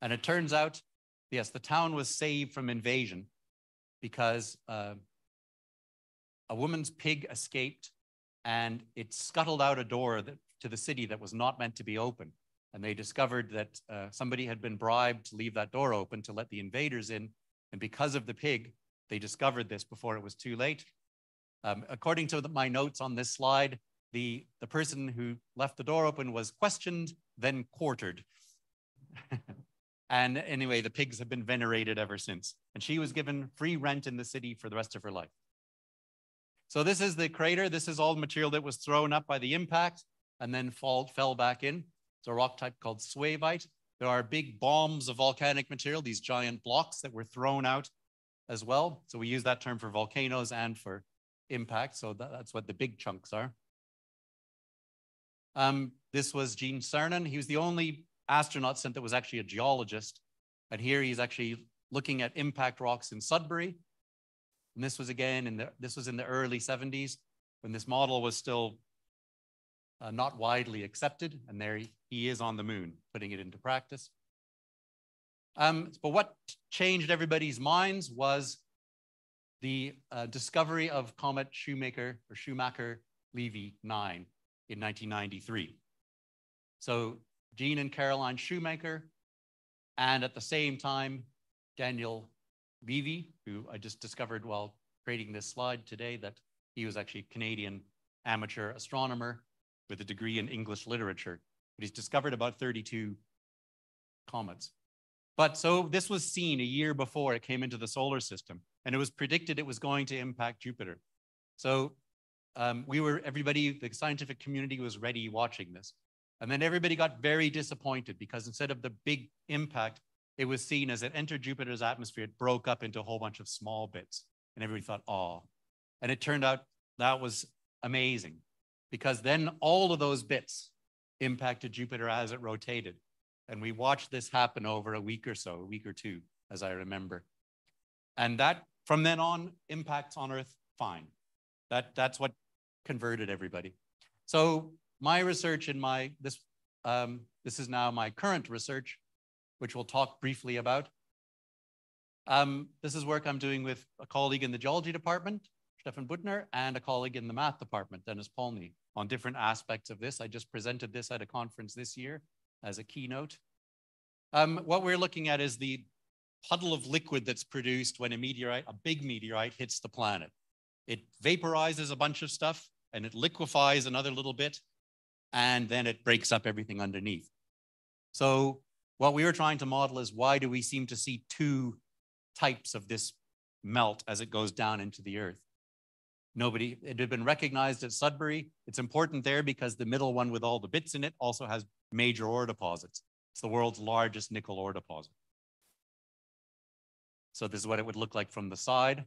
And it turns out, yes, the town was saved from invasion because uh, a woman's pig escaped and it scuttled out a door that, to the city that was not meant to be open. And they discovered that uh, somebody had been bribed to leave that door open to let the invaders in. And because of the pig, they discovered this before it was too late. Um, according to the, my notes on this slide, the, the person who left the door open was questioned, then quartered. and anyway, the pigs have been venerated ever since. And she was given free rent in the city for the rest of her life. So this is the crater. This is all the material that was thrown up by the impact and then fall, fell back in. It's a rock type called suevite. There are big bombs of volcanic material, these giant blocks that were thrown out as well. So we use that term for volcanoes and for impact. So that, that's what the big chunks are. Um, this was Gene Cernan. He was the only astronaut sent that was actually a geologist. And here he's actually looking at impact rocks in Sudbury. And this was again in the this was in the early 70s when this model was still uh, not widely accepted. And there he, he, is on the moon, putting it into practice. Um, but what changed everybody's minds was the uh, discovery of comet Shoemaker or Schumacher Levy 9 in 1993. So Gene and Caroline Shoemaker, and at the same time, Daniel Levy, who I just discovered while creating this slide today that he was actually a Canadian amateur astronomer with a degree in English literature. But he's discovered about 32 comets. But so this was seen a year before it came into the solar system, and it was predicted it was going to impact Jupiter. So um, we were, everybody, the scientific community was ready watching this. And then everybody got very disappointed because instead of the big impact, it was seen as it entered Jupiter's atmosphere, it broke up into a whole bunch of small bits. And everybody thought, oh. And it turned out that was amazing because then all of those bits impacted Jupiter as it rotated. And we watched this happen over a week or so, a week or two, as I remember. And that, from then on, impacts on Earth, fine. That, that's what converted everybody. So my research in my, this, um, this is now my current research, which we'll talk briefly about. Um, this is work I'm doing with a colleague in the geology department, Steffen Büttner, and a colleague in the math department, Dennis Polny, on different aspects of this. I just presented this at a conference this year as a keynote. Um, what we're looking at is the puddle of liquid that's produced when a meteorite, a big meteorite, hits the planet. It vaporizes a bunch of stuff and it liquefies another little bit, and then it breaks up everything underneath. So what we were trying to model is why do we seem to see two types of this melt as it goes down into the earth? Nobody, it had been recognized at Sudbury. It's important there because the middle one with all the bits in it also has major ore deposits. It's the world's largest nickel ore deposit. So this is what it would look like from the side.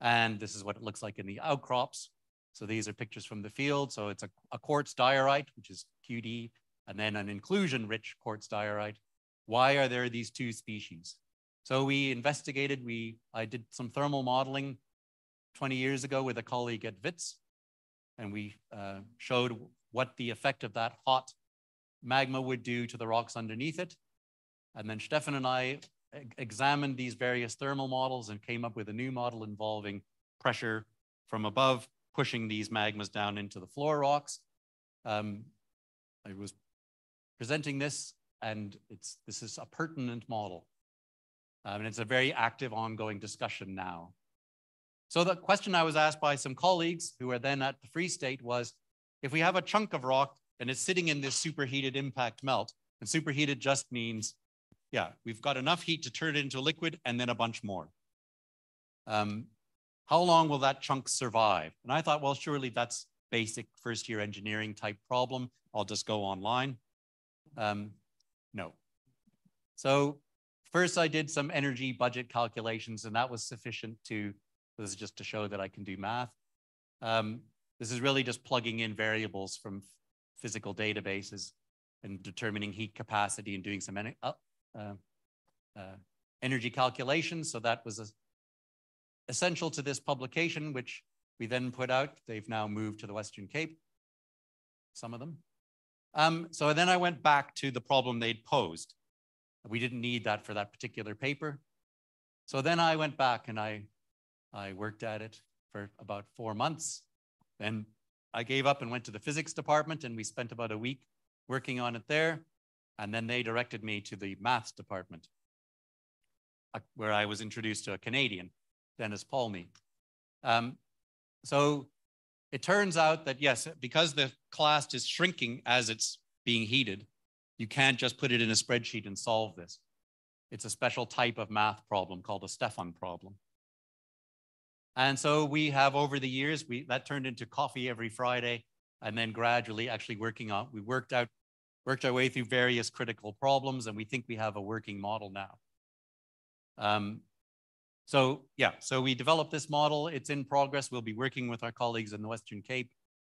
And this is what it looks like in the outcrops. So these are pictures from the field. So it's a, a quartz diorite, which is QD, and then an inclusion-rich quartz diorite. Why are there these two species? So we investigated, we, I did some thermal modeling 20 years ago with a colleague at WITS, and we uh, showed what the effect of that hot magma would do to the rocks underneath it. And then Steffen and I examined these various thermal models and came up with a new model involving pressure from above, pushing these magmas down into the floor rocks. Um, I was presenting this, and it's this is a pertinent model. Um, and it's a very active, ongoing discussion now. So the question I was asked by some colleagues who were then at the Free State was, if we have a chunk of rock and it's sitting in this superheated impact melt, and superheated just means, yeah, we've got enough heat to turn it into a liquid and then a bunch more. Um, how long will that chunk survive? And I thought, well, surely that's basic first year engineering type problem. I'll just go online. Um, no. So first I did some energy budget calculations and that was sufficient to this is just to show that I can do math. Um, this is really just plugging in variables from physical databases and determining heat capacity and doing some uh, energy calculations. So that was essential to this publication, which we then put out. They've now moved to the Western Cape, some of them. Um, so then I went back to the problem they'd posed. We didn't need that for that particular paper. So then I went back and I I worked at it for about four months. Then I gave up and went to the physics department, and we spent about a week working on it there. And then they directed me to the maths department, uh, where I was introduced to a Canadian, Dennis Polny. Um, so it turns out that, yes, because the clast is shrinking as it's being heated, you can't just put it in a spreadsheet and solve this. It's a special type of math problem called a Stefan problem. And so we have over the years, we that turned into coffee every Friday, and then gradually actually working on, we worked out, worked our way through various critical problems, and we think we have a working model now. Um, so yeah, so we developed this model. It's in progress. We'll be working with our colleagues in the Western Cape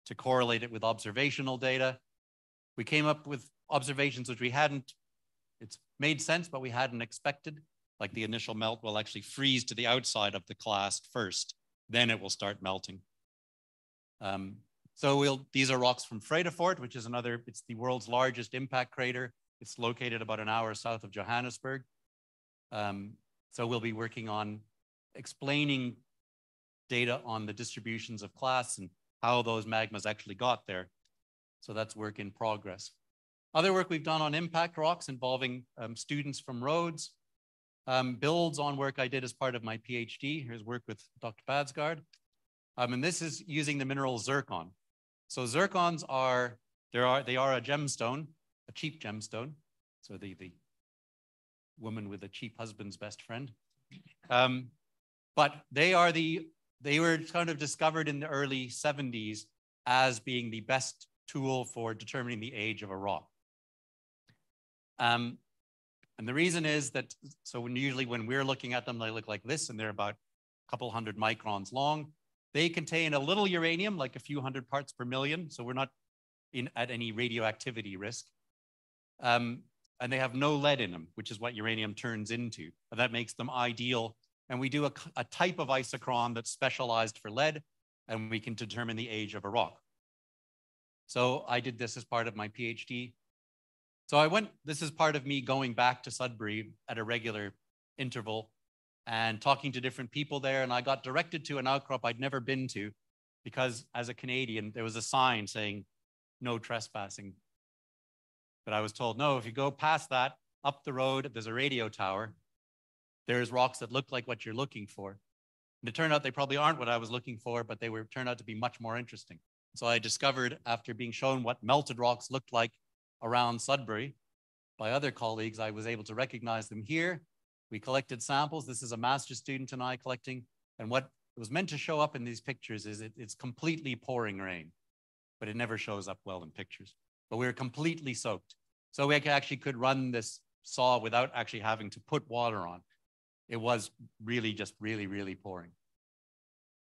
to correlate it with observational data. We came up with observations which we hadn't, it's made sense, but we hadn't expected like the initial melt will actually freeze to the outside of the clast first, then it will start melting. Um, so we'll, these are rocks from Vredefort, which is another, it's the world's largest impact crater. It's located about an hour south of Johannesburg. Um, so we'll be working on explaining data on the distributions of clasts and how those magmas actually got there. So that's work in progress. Other work we've done on impact rocks involving um, students from Rhodes um, builds on work I did as part of my PhD. Here's work with Dr. Baadsgaard. Um, and this is using the mineral zircon. So zircons are, there are, they are a gemstone, a cheap gemstone. So the, the woman with a cheap husband's best friend. Um, but they are the, they were kind of discovered in the early 70s as being the best tool for determining the age of a rock. Um, and the reason is that, so when usually when we're looking at them, they look like this and they're about a couple hundred microns long. They contain a little uranium, like a few hundred parts per million. So we're not in, at any radioactivity risk. Um, and they have no lead in them, which is what uranium turns into. And that makes them ideal. And we do a, a type of isochron that's specialized for lead, and we can determine the age of a rock. So I did this as part of my PhD. So I went, this is part of me going back to Sudbury at a regular interval and talking to different people there. And I got directed to an outcrop I'd never been to because as a Canadian, there was a sign saying no trespassing. But I was told, no, if you go past that, up the road, there's a radio tower. There's rocks that look like what you're looking for. And it turned out they probably aren't what I was looking for, but they were turned out to be much more interesting. So I discovered after being shown what melted rocks looked like around Sudbury by other colleagues, I was able to recognize them here we collected samples. This is a master's student and I collecting. And what was meant to show up in these pictures is it, it's completely pouring rain, but it never shows up well in pictures. But we were completely soaked. So we actually could run this saw without actually having to put water on. It was really just really, really pouring.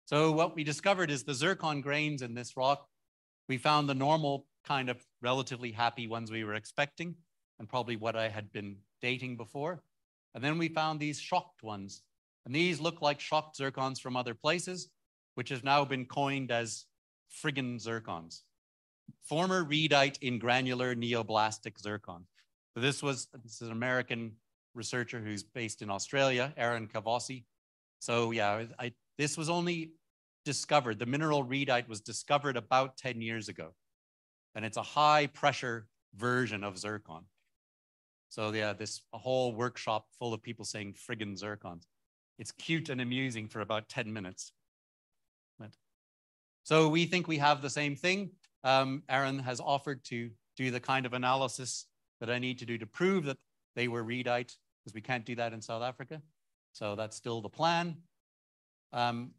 So what we discovered is the zircon grains in this rock, we found the normal kind of relatively happy ones we were expecting and probably what I had been dating before. And then we found these shocked ones. And these look like shocked zircons from other places, which have now been coined as friggin zircons. Former reidite in granular neoblastic zircon. So this was this is an American researcher who's based in Australia, Aaron Cavosie. So yeah, I, this was only discovered, the mineral reidite was discovered about 10 years ago. And it's a high pressure version of zircon. So yeah, this whole workshop full of people saying friggin' zircons. It's cute and amusing for about 10 minutes. But, so we think we have the same thing. Um, Aaron has offered to do the kind of analysis that I need to do to prove that they were reidite, because we can't do that in South Africa. So that's still the plan. Um,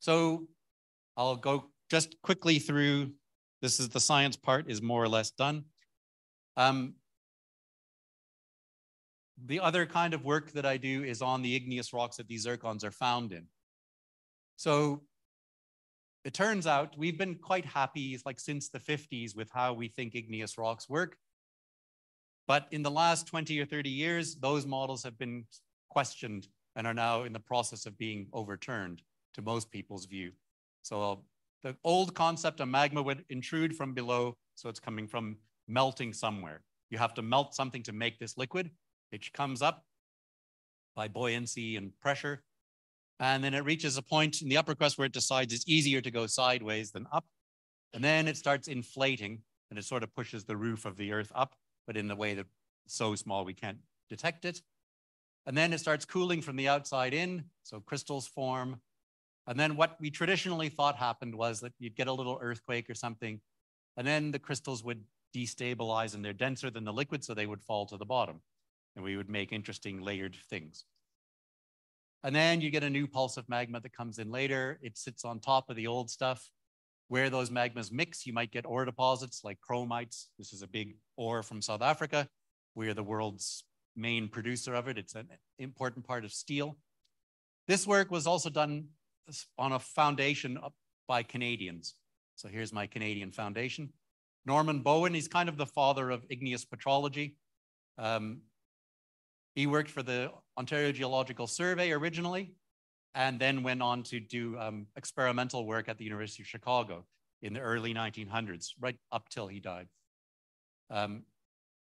so I'll go just quickly through. This is the science part is more or less done. Um, the other kind of work that I do is on the igneous rocks that these zircons are found in. So it turns out we've been quite happy, like since the 50s, with how we think igneous rocks work. But in the last 20 or 30 years, those models have been questioned and are now in the process of being overturned to most people's view. So the old concept of magma would intrude from below, so it's coming from melting somewhere. You have to melt something to make this liquid. It comes up by buoyancy and pressure. And then it reaches a point in the upper crust where it decides it's easier to go sideways than up. And then it starts inflating and it sort of pushes the roof of the earth up, but in the way that so small we can't detect it. And then it starts cooling from the outside in, so crystals form. And then what we traditionally thought happened was that you'd get a little earthquake or something, and then the crystals would destabilize and they're denser than the liquid, so they would fall to the bottom and we would make interesting layered things. And then you get a new pulse of magma that comes in later. It sits on top of the old stuff. Where those magmas mix, you might get ore deposits like chromites. This is a big ore from South Africa. We are the world's main producer of it. It's an important part of steel. This work was also done on a foundation by Canadians. So here's my Canadian foundation. Norman Bowen, he's kind of the father of igneous petrology. Um, he worked for the Ontario Geological Survey originally, and then went on to do um, experimental work at the University of Chicago in the early 1900s, right up till he died. Um,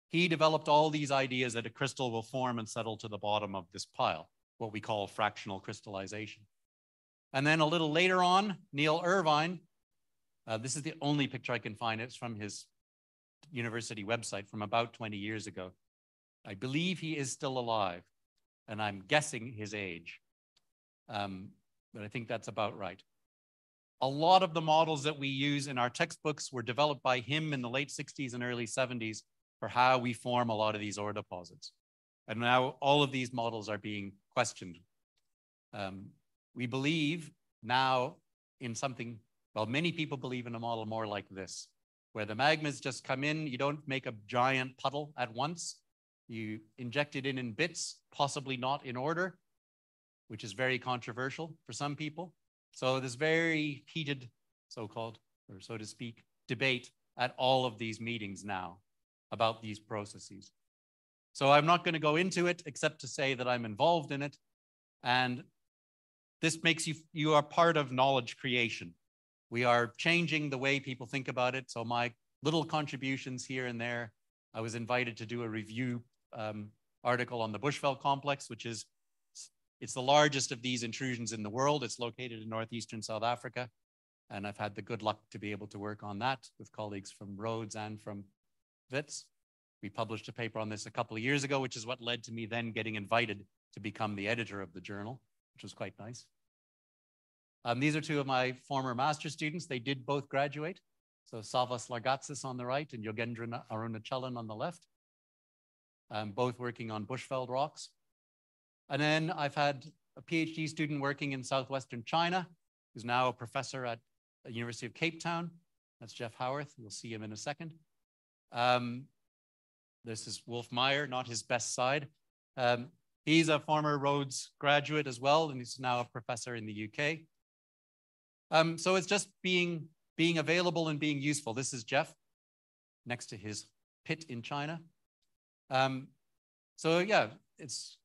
he developed all these ideas that a crystal will form and settle to the bottom of this pile, what we call fractional crystallization. And then a little later on, Neil Irvine, uh, this is the only picture I can find, it's from his university website from about 20 years ago. I believe he is still alive. and I'm guessing his age. Um, but I think that's about right. A lot of the models that we use in our textbooks were developed by him in the late 60s and early 70s for how we form a lot of these ore deposits. And now all of these models are being questioned. Um, we believe now in something, well, many people believe in a model more like this, where the magmas just come in, you don't make a giant puddle at once, you inject it in in bits, possibly not in order, which is very controversial for some people. So there's very heated, so-called, or so to speak, debate at all of these meetings now about these processes. So I'm not going to go into it except to say that I'm involved in it. And this makes you, you are part of knowledge creation. We are changing the way people think about it. So my little contributions here and there, I was invited to do a review um, article on the Bushveld complex, which is, it's the largest of these intrusions in the world. It's located in northeastern South Africa. And I've had the good luck to be able to work on that with colleagues from Rhodes and from WITS. We published a paper on this a couple of years ago, which is what led to me then getting invited to become the editor of the journal, which was quite nice. Um, these are two of my former master students. They did both graduate. So Savas Largatsis on the right and Yogendra Arunachalan on the left, um, both working on Bushveld rocks. And then I've had a PhD student working in Southwestern China, who's now a professor at the University of Cape Town. That's Jeff Howarth. You'll see him in a second. Um, this is Wolf Maier, not his best side. Um, he's a former Rhodes graduate as well, and he's now a professor in the UK. Um, so it's just being, being available and being useful. This is Jeff next to his pit in China. Um, so yeah, it's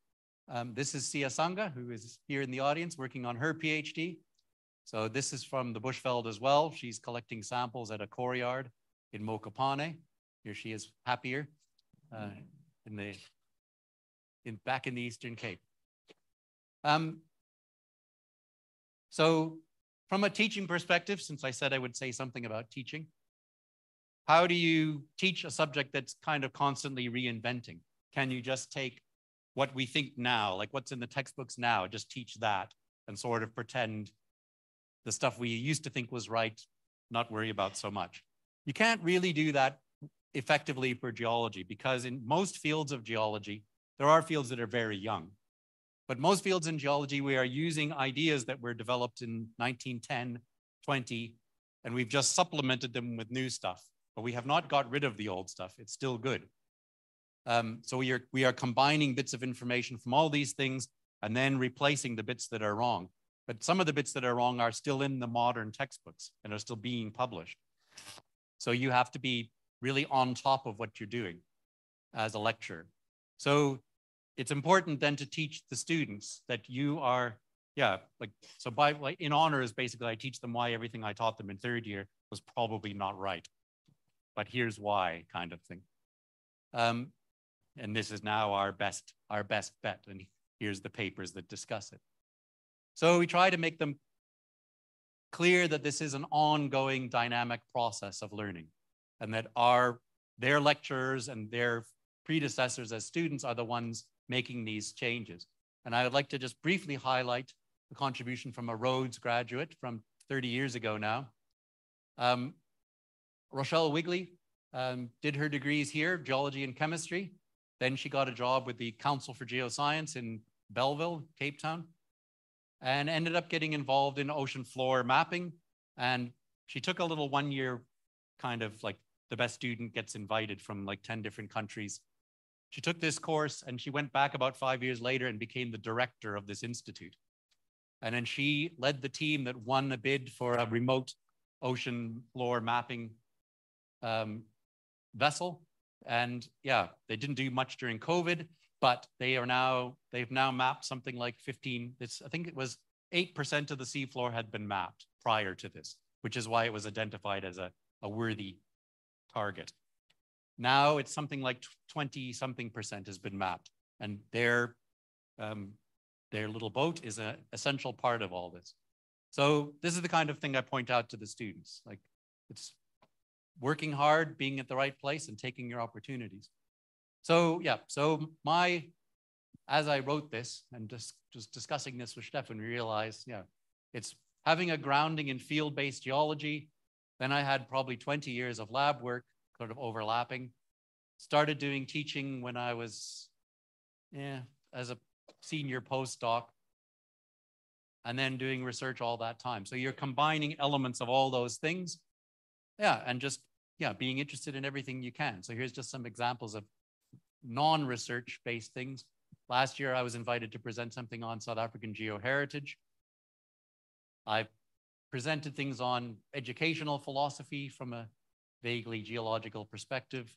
um, this is Sia Sangha, who is here in the audience working on her PhD. So this is from the Bushveld as well. She's collecting samples at a core yard in Mokopane. Here she is happier uh, in the in back in the Eastern Cape. Um, so from a teaching perspective, since I said I would say something about teaching, how do you teach a subject that's kind of constantly reinventing? Can you just take what we think now, like what's in the textbooks now, just teach that and sort of pretend the stuff we used to think was right, not worry about so much? You can't really do that effectively for geology because in most fields of geology, there are fields that are very young. But most fields in geology, we are using ideas that were developed in 1910, 20, and we've just supplemented them with new stuff. But we have not got rid of the old stuff. It's still good. Um, so we are, we are combining bits of information from all these things and then replacing the bits that are wrong. But some of the bits that are wrong are still in the modern textbooks and are still being published. So you have to be really on top of what you're doing as a lecturer. So it's important then to teach the students that you are, yeah, like, so by like in honor is basically I teach them why everything I taught them in third year was probably not right, but here's why kind of thing. Um, and this is now our best, our best bet. And here's the papers that discuss it. So we try to make them clear that this is an ongoing dynamic process of learning and that our their lecturers and their predecessors as students are the ones making these changes. And I would like to just briefly highlight the contribution from a Rhodes graduate from 30 years ago now. Um, Rochelle Wigley um, did her degrees here, geology and chemistry. Then she got a job with the Council for Geoscience in Belleville, Cape Town, and ended up getting involved in ocean floor mapping. And she took a little one year kind of like the best student gets invited from like 10 different countries. She took this course and she went back about five years later and became the director of this institute. And then she led the team that won a bid for a remote ocean floor mapping um, vessel. And yeah, they didn't do much during COVID, but they are now, they've now mapped something like 15, it's, I think it was 8% of the seafloor had been mapped prior to this, which is why it was identified as a, a worthy target. Now it's something like 20 something percent has been mapped and their, um, their little boat is an essential part of all this. So this is the kind of thing I point out to the students. Like it's working hard, being at the right place and taking your opportunities. So yeah, so my as I wrote this and just, just discussing this with Steffen, we realized, yeah, it's having a grounding in field-based geology. Then I had probably 20 years of lab work, sort of overlapping. Started doing teaching when I was, yeah, as a senior postdoc, and then doing research all that time. So you're combining elements of all those things. Yeah, and just, yeah, being interested in everything you can. So here's just some examples of non-research based things. Last year, I was invited to present something on South African geoheritage. I presented things on educational philosophy from a vaguely geological perspective.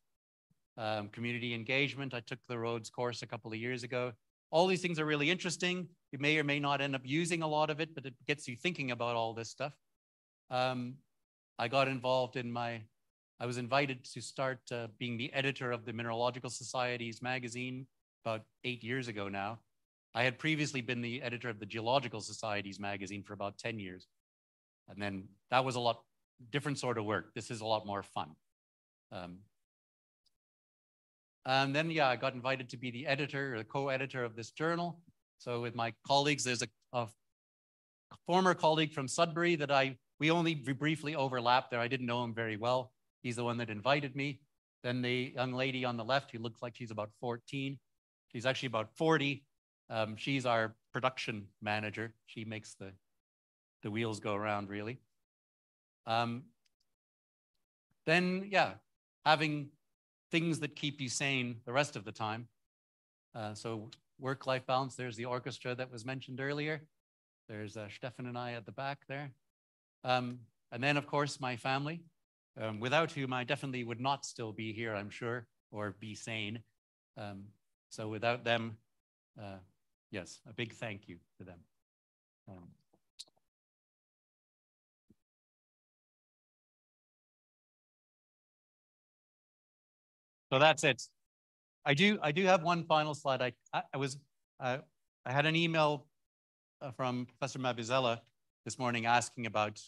Um, community engagement, I took the Rhodes course a couple of years ago. All these things are really interesting. You may or may not end up using a lot of it, but it gets you thinking about all this stuff. Um, I got involved in my, I was invited to start uh, being the editor of the Mineralogical Society's magazine about eight years ago now. I had previously been the editor of the Geological Society's magazine for about 10 years. And then that was a lot different sort of work. This is a lot more fun. Um, and then, yeah, I got invited to be the editor or the co-editor of this journal. So with my colleagues, there's a, a former colleague from Sudbury that I, we only briefly overlapped there. I didn't know him very well. He's the one that invited me. Then the young lady on the left, who looks like she's about 14. She's actually about 40. Um, she's our production manager. She makes the, the wheels go around, really. Um, then, yeah, having things that keep you sane the rest of the time. Uh, so work-life balance, there's the orchestra that was mentioned earlier. There's uh, Steffen and I at the back there. Um, and then, of course, my family, um, without whom I definitely would not still be here, I'm sure, or be sane. Um, so without them, uh, yes, a big thank you to them. Um, so that's it. I do I do have one final slide. I I, I was uh, I had an email uh, from Professor Mabizela this morning asking about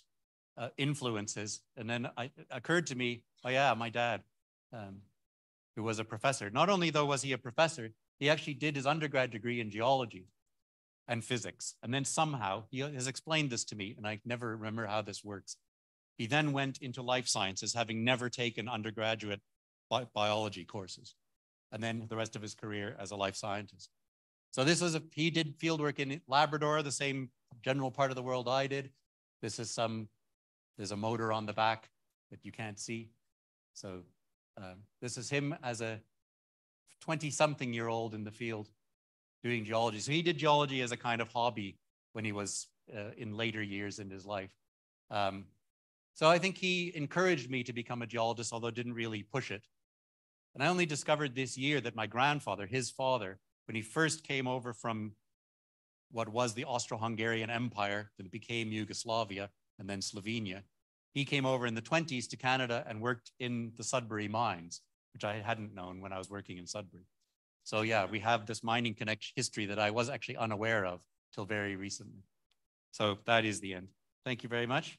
uh, influences, and then I, it occurred to me, oh yeah, my dad. Um, who was a professor. Not only though was he a professor, he actually did his undergrad degree in geology and physics. And then somehow he has explained this to me, and I never remember how this works. He then went into life sciences, having never taken undergraduate bi biology courses, and then the rest of his career as a life scientist. So this was a, he did fieldwork in Labrador, the same general part of the world I did. This is some, there's a motor on the back that you can't see. So um, this is him as a 20 something year old in the field doing geology. So he did geology as a kind of hobby when he was uh, in later years in his life. Um, so I think he encouraged me to become a geologist, although didn't really push it. And I only discovered this year that my grandfather, his father, when he first came over from what was the Austro-Hungarian Empire that became Yugoslavia and then Slovenia, he came over in the 20s to Canada and worked in the Sudbury mines, which I hadn't known when I was working in Sudbury. So yeah, we have this mining connection history that I was actually unaware of till very recently. So that is the end. Thank you very much.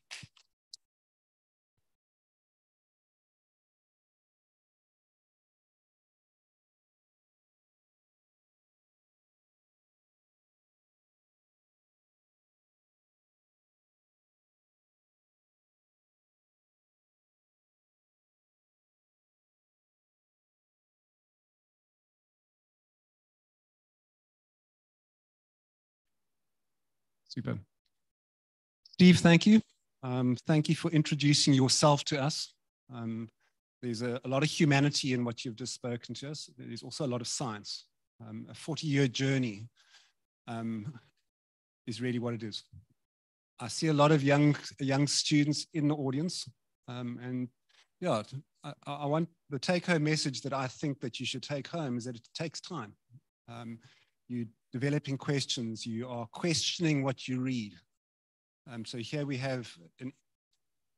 Super. Steve, thank you. Um, thank you for introducing yourself to us. Um, there's a, a, lot of humanity in what you've just spoken to us. There's also a lot of science. Um, a 40 year journey um, is really what it is. I see a lot of young, young students in the audience. Um, and yeah, I, I, want the take home message that I think that you should take home is that it takes time. Um, you developing questions, you are questioning what you read. Um, so here we have an,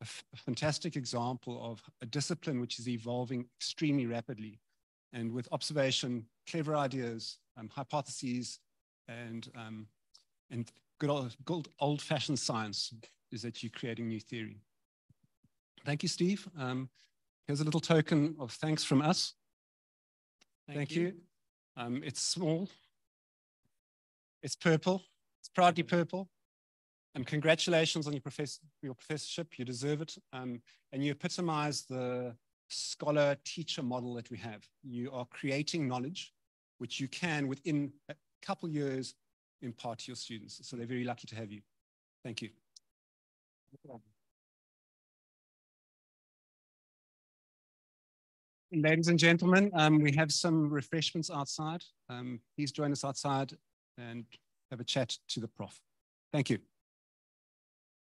a, fantastic example of a discipline which is evolving extremely rapidly. And with observation, clever ideas, um, hypotheses, and, um, and good old, good old fashioned science is that you're creating new theory. Thank you, Steve. Um, here's a little token of thanks from us. Thank, Thank you. you. Um, it's small, It's purple. It's proudly purple. And congratulations on your, profess your professorship. You deserve it. Um, and you epitomize the scholar teacher model that we have. You are creating knowledge, which you can within a couple years impart to your students. So they're very lucky to have you. Thank you. Ladies and gentlemen, um, we have some refreshments outside. Um, please join us outside and have a chat to the prof. Thank you.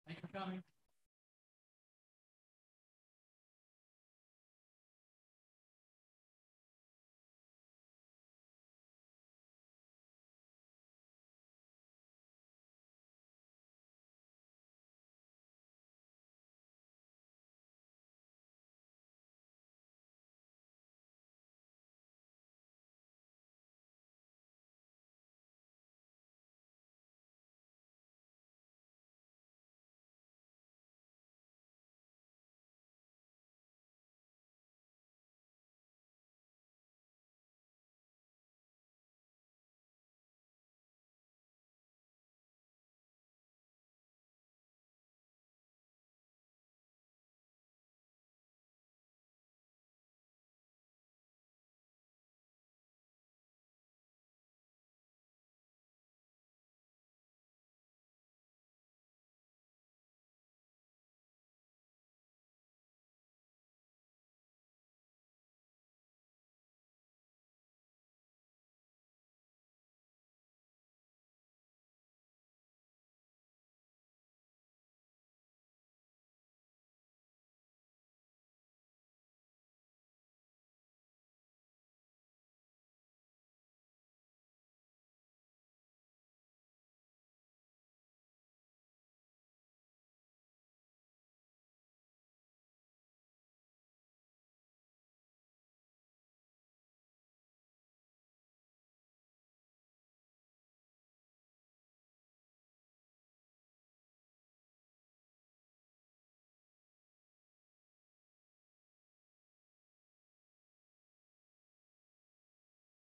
Thank you for coming.